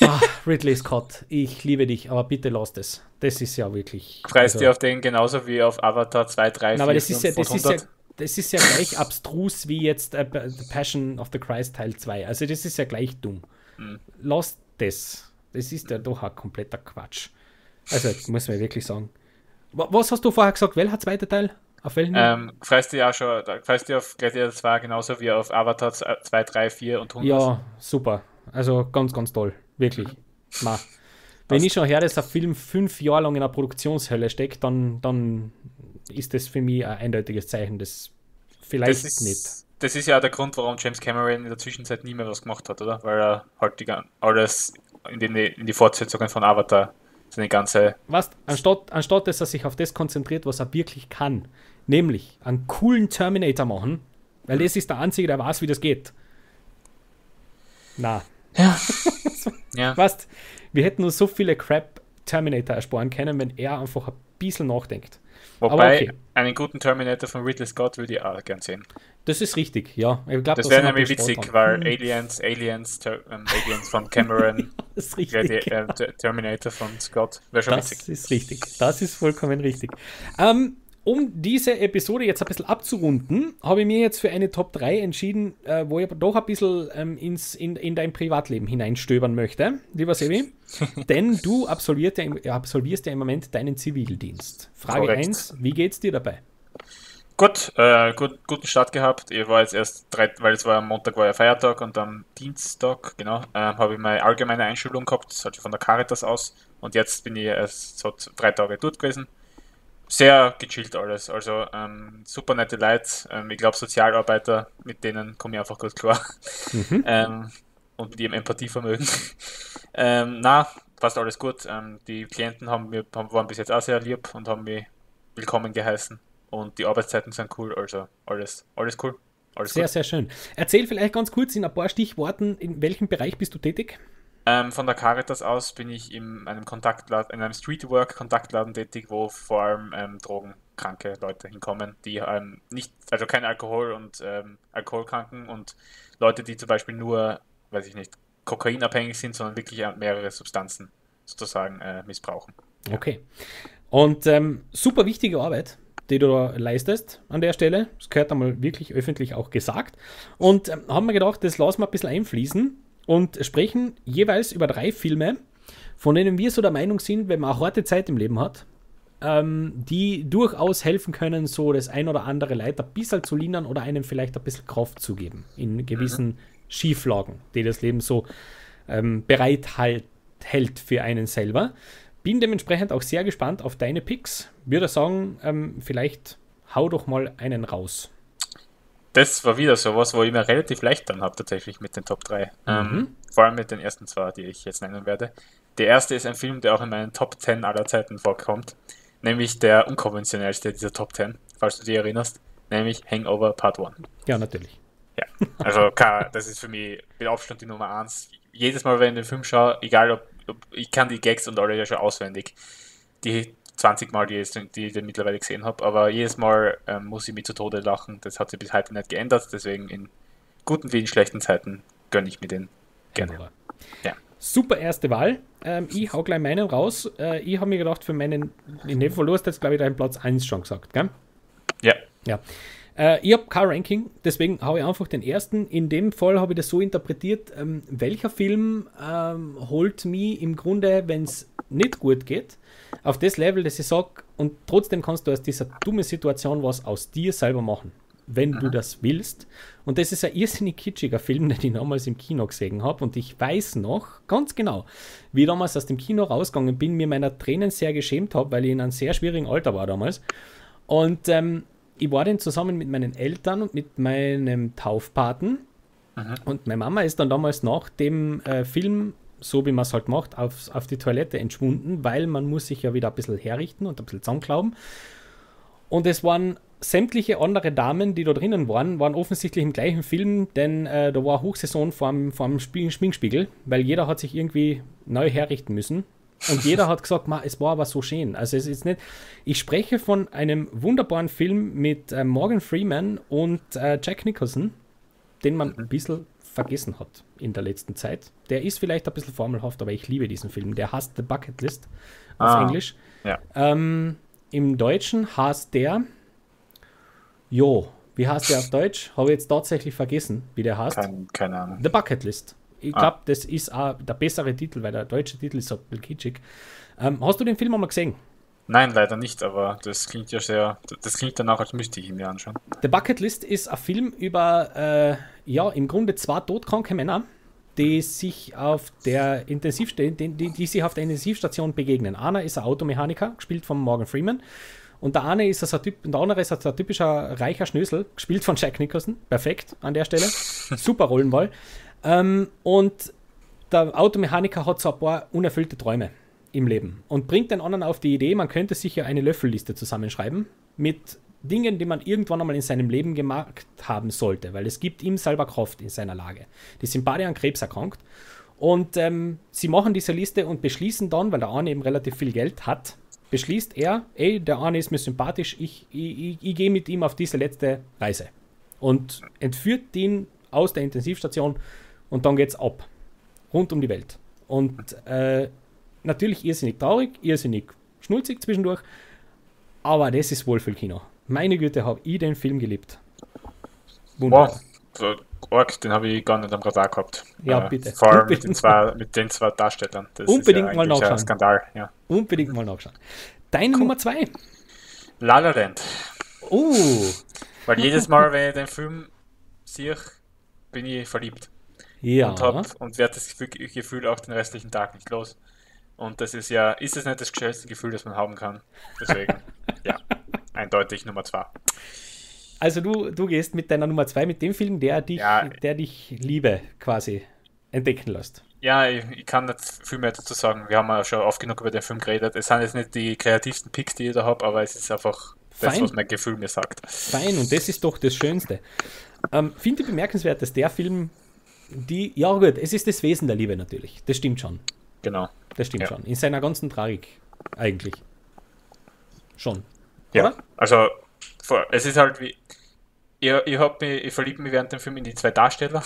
Ah, Ridley Scott, ich liebe dich, aber bitte lost es. Das ist ja wirklich. Preist also, dir auf den genauso wie auf Avatar 2, 3, 4, aber das ist ja, das ist ja das ist ja gleich abstrus wie jetzt uh, The Passion of the Christ Teil 2. Also das ist ja gleich dumm. Mhm. Lost das. Das ist ja doch ein kompletter Quatsch. Also muss man wirklich sagen. Was hast du vorher gesagt? Welcher zweite Teil? Auf welchen? Ähm, freust du ja schon, freust du auf Gladiator 2 genauso wie auf Avatar 2, 3, 4 und 100? Ja, super. Also ganz, ganz toll. Wirklich. Ma. Wenn ich schon her, dass ein Film fünf Jahre lang in einer Produktionshölle steckt, dann, dann ist das für mich ein eindeutiges Zeichen, das vielleicht das ist, nicht. Das ist ja der Grund, warum James Cameron in der Zwischenzeit nie mehr was gemacht hat, oder? Weil er halt die, alles in die, in die Fortsetzungen von Avatar seine ganze. Was? Anstatt, anstatt dass er sich auf das konzentriert, was er wirklich kann, nämlich einen coolen Terminator machen, weil das ist der Einzige, der weiß, wie das geht. Na. Ja. ja. Weißt, wir hätten nur so viele Crap Terminator ersparen können, wenn er einfach ein bisschen nachdenkt. Wobei, okay. einen guten Terminator von Ridley Scott würde ich auch gern sehen. Das ist richtig, ja. Ich glaub, das wäre nämlich witzig, weil hm. Aliens, Aliens, ter, ähm, Aliens von Cameron, das ist richtig. Die, äh, Terminator von Scott, wäre schon das witzig. Das ist richtig, das ist vollkommen richtig. Ähm, um diese Episode jetzt ein bisschen abzurunden, habe ich mir jetzt für eine Top 3 entschieden, äh, wo ich doch ein bisschen ähm, ins, in, in dein Privatleben hineinstöbern möchte, lieber Sevi. Denn du absolvierst ja, absolvierst ja im Moment deinen Zivildienst. Frage 1, wie geht's dir dabei? Gut, äh, gut, guten Start gehabt. Ich war jetzt erst drei, weil es war am Montag war ja Feiertag und am Dienstag, genau, äh, habe ich meine allgemeine Einschulung gehabt, das hatte ich von der Caritas aus. Und jetzt bin ich erst so drei Tage dort gewesen sehr gechillt alles. Also ähm, super nette Leute. Ähm, ich glaube, Sozialarbeiter, mit denen komme ich einfach gut klar. Mhm. ähm, und mit ihrem Empathievermögen. ähm, na, fast alles gut. Ähm, die Klienten haben mir, haben, waren bis jetzt auch sehr lieb und haben mich willkommen geheißen. Und die Arbeitszeiten sind cool, also alles, alles cool. Alles sehr, gut. sehr schön. Erzähl vielleicht ganz kurz in ein paar Stichworten, in welchem Bereich bist du tätig? Ähm, von der Caritas aus bin ich in einem Kontaktladen, in einem Streetwork-Kontaktladen tätig, wo vor allem ähm, drogenkranke Leute hinkommen, die ähm, nicht, also kein Alkohol und ähm, Alkoholkranken und Leute, die zum Beispiel nur, weiß ich nicht, kokainabhängig sind, sondern wirklich mehrere Substanzen sozusagen äh, missbrauchen. Ja. Okay. Und ähm, super wichtige Arbeit, die du da leistest an der Stelle. Das gehört einmal wirklich öffentlich auch gesagt. Und ähm, haben wir gedacht, das lassen wir ein bisschen einfließen und sprechen jeweils über drei Filme, von denen wir so der Meinung sind, wenn man eine harte Zeit im Leben hat, ähm, die durchaus helfen können, so das ein oder andere Leid ein bisschen zu lindern oder einem vielleicht ein bisschen Kraft zu geben in gewissen mhm. Schieflagen, die das Leben so ähm, bereit halt, hält für einen selber. Bin dementsprechend auch sehr gespannt auf deine Picks. Würde sagen, ähm, vielleicht hau doch mal einen raus das war wieder sowas, wo ich mir relativ leicht dann habe, tatsächlich mit den Top 3. Mhm. Ähm, vor allem mit den ersten zwei, die ich jetzt nennen werde. Der erste ist ein Film, der auch in meinen Top 10 aller Zeiten vorkommt, nämlich der unkonventionellste dieser Top 10, falls du dich erinnerst, nämlich Hangover Part 1. Ja, natürlich. Ja, also das ist für mich mit Abstand die Nummer 1. Jedes Mal, wenn ich den Film schaue, egal ob, ob ich kann die Gags und alle ja schon auswendig. Die 20 Mal, die ich, die ich mittlerweile gesehen habe, aber jedes Mal ähm, muss ich mich zu Tode lachen. Das hat sich bis heute nicht geändert, deswegen in guten wie in schlechten Zeiten gönne ich mir den gerne. Ja. Super erste Wahl. Ähm, ich hau gleich meinen raus. Äh, ich habe mir gedacht, für meinen, in dem Fall, du hast jetzt, glaube ich, deinen Platz 1 schon gesagt, gell? Ja. Ja. Äh, ich habe kein Ranking, deswegen haue ich einfach den ersten. In dem Fall habe ich das so interpretiert, ähm, welcher Film ähm, holt mich im Grunde, wenn es nicht gut geht, auf das Level, dass ich sage, und trotzdem kannst du aus dieser dummen Situation was aus dir selber machen, wenn mhm. du das willst. Und das ist ein irrsinnig kitschiger Film, den ich damals im Kino gesehen habe. Und ich weiß noch ganz genau, wie ich damals aus dem Kino rausgegangen bin, mir meiner Tränen sehr geschämt habe, weil ich in einem sehr schwierigen Alter war damals. Und ähm, ich war dann zusammen mit meinen Eltern und mit meinem Taufpaten. Und meine Mama ist dann damals nach dem äh, Film so wie man es halt macht, auf, auf die Toilette entschwunden, weil man muss sich ja wieder ein bisschen herrichten und ein bisschen zusammenklauben. Und es waren sämtliche andere Damen, die da drinnen waren, waren offensichtlich im gleichen Film, denn äh, da war Hochsaison vorm, vorm Schminkspiegel, weil jeder hat sich irgendwie neu herrichten müssen. Und jeder hat gesagt, es war aber so schön. Also es ist nicht. Ich spreche von einem wunderbaren Film mit äh, Morgan Freeman und äh, Jack Nicholson, den man ein bisschen vergessen hat in der letzten Zeit. Der ist vielleicht ein bisschen formelhaft, aber ich liebe diesen Film. Der heißt The Bucket List auf ah, Englisch. Ja. Ähm, Im Deutschen heißt der Jo, wie heißt der auf Deutsch? Habe ich jetzt tatsächlich vergessen, wie der heißt. Kein, keine Ahnung. The Bucket List. Ich glaube, ah. das ist auch der bessere Titel, weil der deutsche Titel ist so kitschig. Ähm, hast du den Film einmal gesehen? Nein, leider nicht, aber das klingt ja sehr, das klingt danach, als müsste ich ihn mir anschauen. The Bucket List ist ein Film über, äh, ja, im Grunde zwei todkranke Männer, die sich auf der Intensivstation, die, die, sich auf der Intensivstation begegnen. Einer ist ein Automechaniker, gespielt von Morgan Freeman, und der eine ist ein typ, der andere ist ein typischer reicher Schnösel, gespielt von Jack Nicholson. Perfekt an der Stelle. Super Rollenwahl. Ähm, und der Automechaniker hat so ein paar unerfüllte Träume im Leben und bringt den anderen auf die Idee, man könnte sich ja eine Löffelliste zusammenschreiben mit Dingen, die man irgendwann einmal in seinem Leben gemacht haben sollte, weil es gibt ihm selber Kraft in seiner Lage. Die sind beide an Krebs erkrankt und ähm, sie machen diese Liste und beschließen dann, weil der eine eben relativ viel Geld hat, beschließt er, ey, der Arne ist mir sympathisch, ich, ich, ich, ich gehe mit ihm auf diese letzte Reise. Und entführt ihn aus der Intensivstation und dann geht's ab. Rund um die Welt. Und äh, natürlich irrsinnig traurig, irrsinnig schnulzig zwischendurch, aber das ist Wohlfühlkino. Meine Güte, habe ich den Film geliebt. Wunderbar. Wow. Org, den habe ich gar nicht am Radar gehabt. Ja, äh, bitte. Vor allem mit den, zwei, mit den zwei Darstellern. Das Unbedingt ja mal nachschauen. Ein Skandal, ja. Unbedingt mal nachschauen. Deine cool. Nummer zwei. La La Land. Oh. Weil jedes Mal, wenn ich den Film sehe, bin ich verliebt. Ja. Und, und werde das Gefühl auch den restlichen Tag nicht los. Und das ist ja, ist es nicht das schönste Gefühl, das man haben kann. Deswegen, ja, eindeutig Nummer zwei. Also du, du gehst mit deiner Nummer zwei, mit dem Film, der dich, ja, der dich Liebe quasi entdecken lässt. Ja, ich, ich, kann nicht viel mehr dazu sagen. Wir haben ja schon oft genug über den Film geredet. Es sind jetzt nicht die kreativsten Picks, die ich da habe, aber es ist einfach Fein. das, was mein Gefühl mir sagt. Fein, und das ist doch das Schönste. Ähm, Finde ich bemerkenswert, dass der Film die, ja gut, es ist das Wesen der Liebe natürlich. Das stimmt schon. Genau. Das stimmt ja. schon. In seiner ganzen Tragik eigentlich. Schon. Ja, oder? also es ist halt wie, ich, ich, mich, ich verliebe mich während dem Film in die zwei Darsteller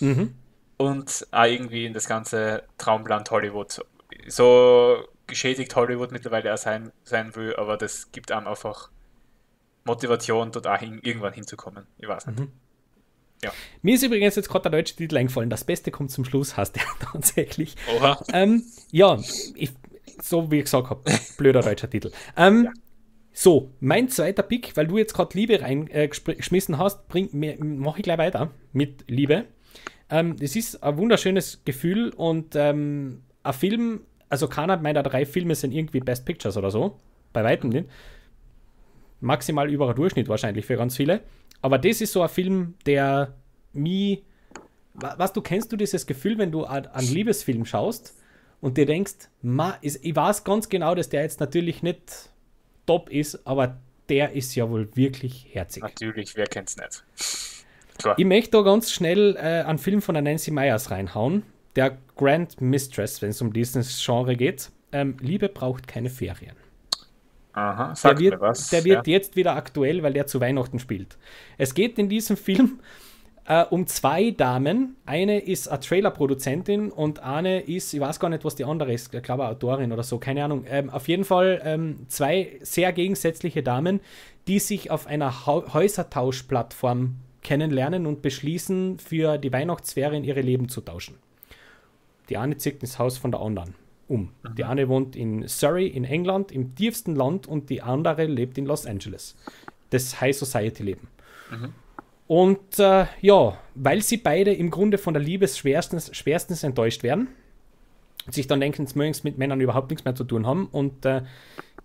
mhm. und auch irgendwie in das ganze Traumland Hollywood. So geschädigt Hollywood mittlerweile auch sein, sein will, aber das gibt einem einfach Motivation, dort auch hin, irgendwann hinzukommen. Ich weiß nicht. Mhm. Ja. Mir ist übrigens jetzt gerade der deutsche Titel eingefallen. Das Beste kommt zum Schluss, heißt der tatsächlich. Oha. Ähm, ja, ich, so wie ich gesagt habe, blöder deutscher Titel. Ähm, ja. So, mein zweiter Pick, weil du jetzt gerade Liebe reingeschmissen äh, hast, mache ich gleich weiter mit Liebe. Ähm, das ist ein wunderschönes Gefühl und ähm, ein Film, also keiner meiner drei Filme sind irgendwie Best Pictures oder so, bei weitem nicht. Maximal über ein Durchschnitt wahrscheinlich für ganz viele. Aber das ist so ein Film, der mich, was du kennst du dieses Gefühl, wenn du einen Liebesfilm schaust und dir denkst, ma, ich weiß ganz genau, dass der jetzt natürlich nicht top ist, aber der ist ja wohl wirklich herzig. Natürlich, wer kennt's nicht? Klar. Ich möchte da ganz schnell äh, einen Film von der Nancy Myers reinhauen. Der Grand Mistress, wenn es um dieses Genre geht. Ähm, Liebe braucht keine Ferien. Aha, sag der wird, mir was. Der wird ja. jetzt wieder aktuell, weil der zu Weihnachten spielt. Es geht in diesem Film äh, um zwei Damen. Eine ist eine Trailerproduzentin und eine ist, ich weiß gar nicht, was die andere ist, ich glaube Autorin oder so, keine Ahnung. Ähm, auf jeden Fall ähm, zwei sehr gegensätzliche Damen, die sich auf einer ha Häusertauschplattform kennenlernen und beschließen, für die Weihnachtsferien ihre Leben zu tauschen. Die eine zieht ins Haus von der anderen um. Mhm. Die eine wohnt in Surrey in England, im tiefsten Land, und die andere lebt in Los Angeles. Das High Society Leben. Mhm. Und äh, ja, weil sie beide im Grunde von der Liebe schwerstens, schwerstens enttäuscht werden, sich dann denken, sie mögen mit Männern überhaupt nichts mehr zu tun haben und äh,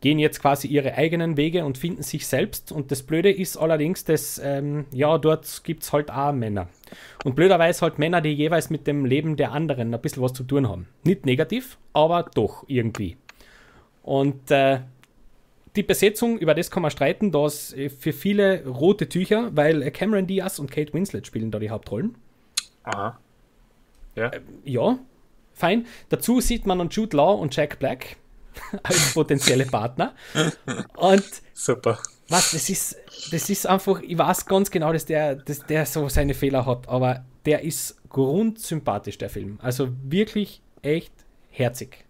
gehen jetzt quasi ihre eigenen Wege und finden sich selbst. Und das Blöde ist allerdings, dass, ähm, ja, dort gibt es halt auch Männer. Und blöderweise halt Männer, die jeweils mit dem Leben der anderen ein bisschen was zu tun haben. Nicht negativ, aber doch irgendwie. Und äh, die Besetzung, über das kann man streiten, da ist äh, für viele rote Tücher, weil Cameron Diaz und Kate Winslet spielen da die Hauptrollen. Aha. Ja. Äh, ja, fein. Dazu sieht man dann Jude Law und Jack Black als potenzielle Partner. Und super. Was, das ist, das ist einfach, ich weiß ganz genau, dass der, dass der so seine Fehler hat, aber der ist grundsympathisch, der Film. Also wirklich echt herzig.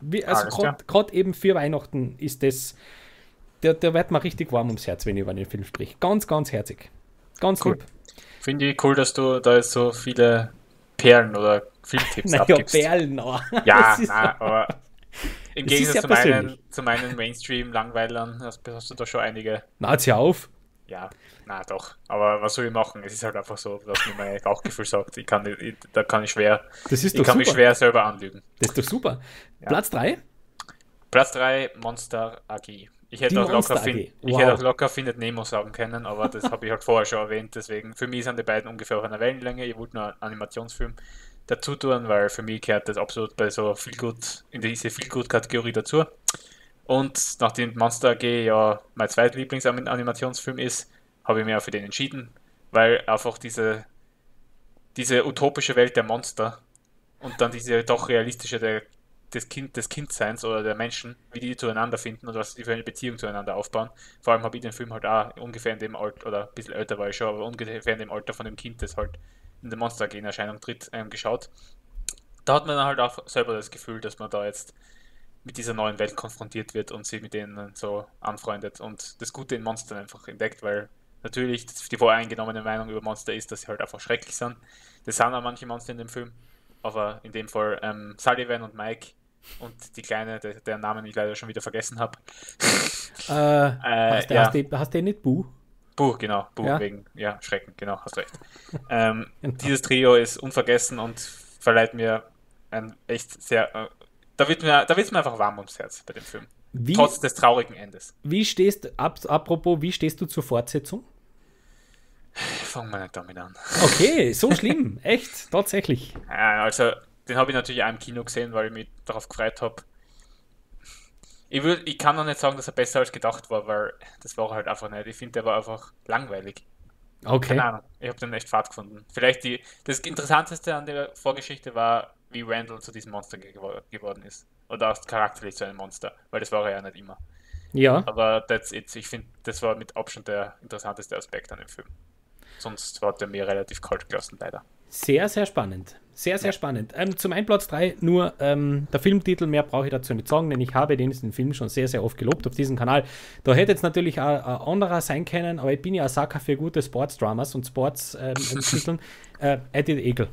Wie, also gerade eben für Weihnachten ist das, der, der wird mir richtig warm ums Herz, wenn ich über den Film spreche. Ganz, ganz herzig. Ganz cool. Lieb. Finde ich cool, dass du da jetzt so viele Perlen oder Filmtipps naja, abgibst. Perlen, aber. Ja, na, aber im Gegensatz zu meinen, zu meinen Mainstream-Langweilern hast, hast, du da schon einige. Na, zieh auf. Ja, na doch. Aber was soll ich machen? Es ist halt einfach so, was mir mein Bauchgefühl sagt. Ich kann, ich, da kann ich schwer. Das ist ich kann super. mich schwer selber anlügen. Das ist doch super. Ja. Platz 3? Platz 3, Monster AG. Ich hätte, auch locker, find, wow. ich hätte auch locker Findet Nemo sagen können, aber das habe ich halt vorher schon erwähnt. Deswegen, für mich sind die beiden ungefähr auf einer Wellenlänge. Ich wollte nur einen Animationsfilm dazu tun, weil für mich gehört das absolut bei so viel gut in diese viel gut Kategorie dazu. Und nachdem Monster AG ja mein zweitlieblings-Animationsfilm ist, habe ich mich auch für den entschieden, weil einfach diese, diese utopische Welt der Monster und dann diese doch realistische der, des, kind, des Kindseins oder der Menschen, wie die zueinander finden und was die für eine Beziehung zueinander aufbauen. Vor allem habe ich den Film halt auch ungefähr in dem Alter, oder ein bisschen älter war ich schon, aber ungefähr in dem Alter von dem Kind, das halt in der Monster AG in Erscheinung tritt, ähm, geschaut. Da hat man dann halt auch selber das Gefühl, dass man da jetzt mit dieser neuen Welt konfrontiert wird und sich mit denen so anfreundet und das Gute in Monstern einfach entdeckt, weil natürlich die voreingenommene Meinung über Monster ist, dass sie halt einfach schrecklich sind. Das sind auch manche Monster in dem Film, aber in dem Fall ähm, Sullivan und Mike und die Kleine, der, deren Namen ich leider schon wieder vergessen habe. Äh, äh, hast, du, ja. hast, du, hast du nicht Bu? Bu, genau, Bu ja? wegen, ja, Schrecken, genau, hast recht. ähm, genau. Dieses Trio ist unvergessen und verleiht mir ein echt sehr äh, da wird mir, da wird mir einfach warm ums Herz bei dem Film. Wie, Trotz des traurigen Endes. Wie stehst ab, apropos, wie stehst du zur Fortsetzung? Fangen wir nicht damit an. Okay, so schlimm. Echt, tatsächlich. Ja, also, den habe ich natürlich auch im Kino gesehen, weil ich mich darauf gefreut habe. Ich, will, ich kann noch nicht sagen, dass er besser als gedacht war, weil das war halt einfach nicht. Ich finde, der war einfach langweilig. Okay. Keine Ahnung. Ich habe den echt fad gefunden. Vielleicht die. Das Interessanteste an der Vorgeschichte war, wie Randall zu diesem Monster gewor geworden ist. Oder auch charakterlich zu einem Monster, weil das war er ja nicht immer. Ja. Aber that's it. Ich finde, das war mit Abstand der interessanteste Aspekt an dem Film. Sonst war der mir relativ kalt gelassen, leider. Sehr, sehr spannend. Sehr, sehr ja. spannend. Ähm, zum einen Platz 3, nur ähm, der Filmtitel, mehr brauche ich dazu nicht sagen, denn ich habe den, den Film schon sehr, sehr oft gelobt auf diesem Kanal. Da hätte jetzt natürlich ein, ein anderer sein können, aber ich bin ja Saka für gute Sportsdramas und Sports-Titeln. Ähm, äh, Eddie the Eagle.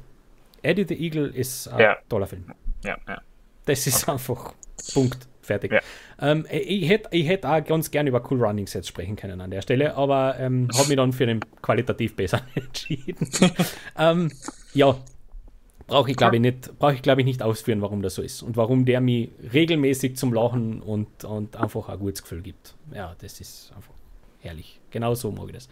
Eddie the Eagle ist ein ja. toller Film. Ja, ja. Das ist okay. einfach Punkt. Fertig. Ja. Ähm, ich hätte ich hätt auch ganz gerne über Cool Running Sets sprechen können an der Stelle, aber ähm, habe mich dann für den qualitativ besser entschieden. ähm, ja, brauche ich glaube ich nicht, brauche ich glaube ich nicht ausführen, warum das so ist und warum der mir regelmäßig zum Lachen und, und einfach ein gutes Gefühl gibt. Ja, das ist einfach herrlich. Genau so mag ich das.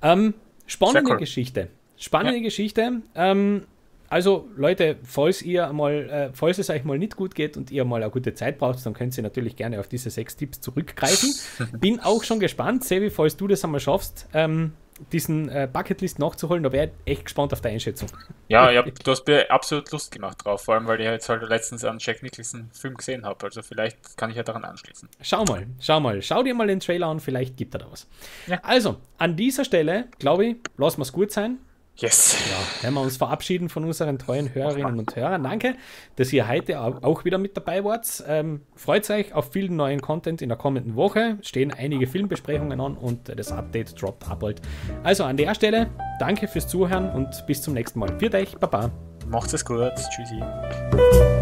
Ähm, spannende cool. Geschichte. Spannende ja. Geschichte. Ähm, also Leute, falls ihr mal, äh, falls es euch mal nicht gut geht und ihr mal eine gute Zeit braucht, dann könnt ihr natürlich gerne auf diese sechs Tipps zurückgreifen. Bin auch schon gespannt, Sevi, falls du das einmal schaffst, ähm, diesen äh, Bucketlist nachzuholen, da wäre ich echt gespannt auf deine Einschätzung. Ja, ja, du hast mir absolut Lust gemacht drauf, vor allem weil ich jetzt halt letztens einen Jack Nicholson Film gesehen habe. Also vielleicht kann ich ja daran anschließen. Schau mal, schau mal, schau dir mal den Trailer an, vielleicht gibt er da was. Ja. Also, an dieser Stelle, glaube ich, lassen wir es gut sein. Yes. Ja, werden wir uns verabschieden von unseren treuen Hörerinnen und Hörern. Danke, dass ihr heute auch wieder mit dabei wart. Ähm, freut euch auf vielen neuen Content in der kommenden Woche. Stehen einige Filmbesprechungen an und das Update droppt ab bald. Also an der Stelle, danke fürs Zuhören und bis zum nächsten Mal. Für euch, Baba. Macht es gut. Tschüssi.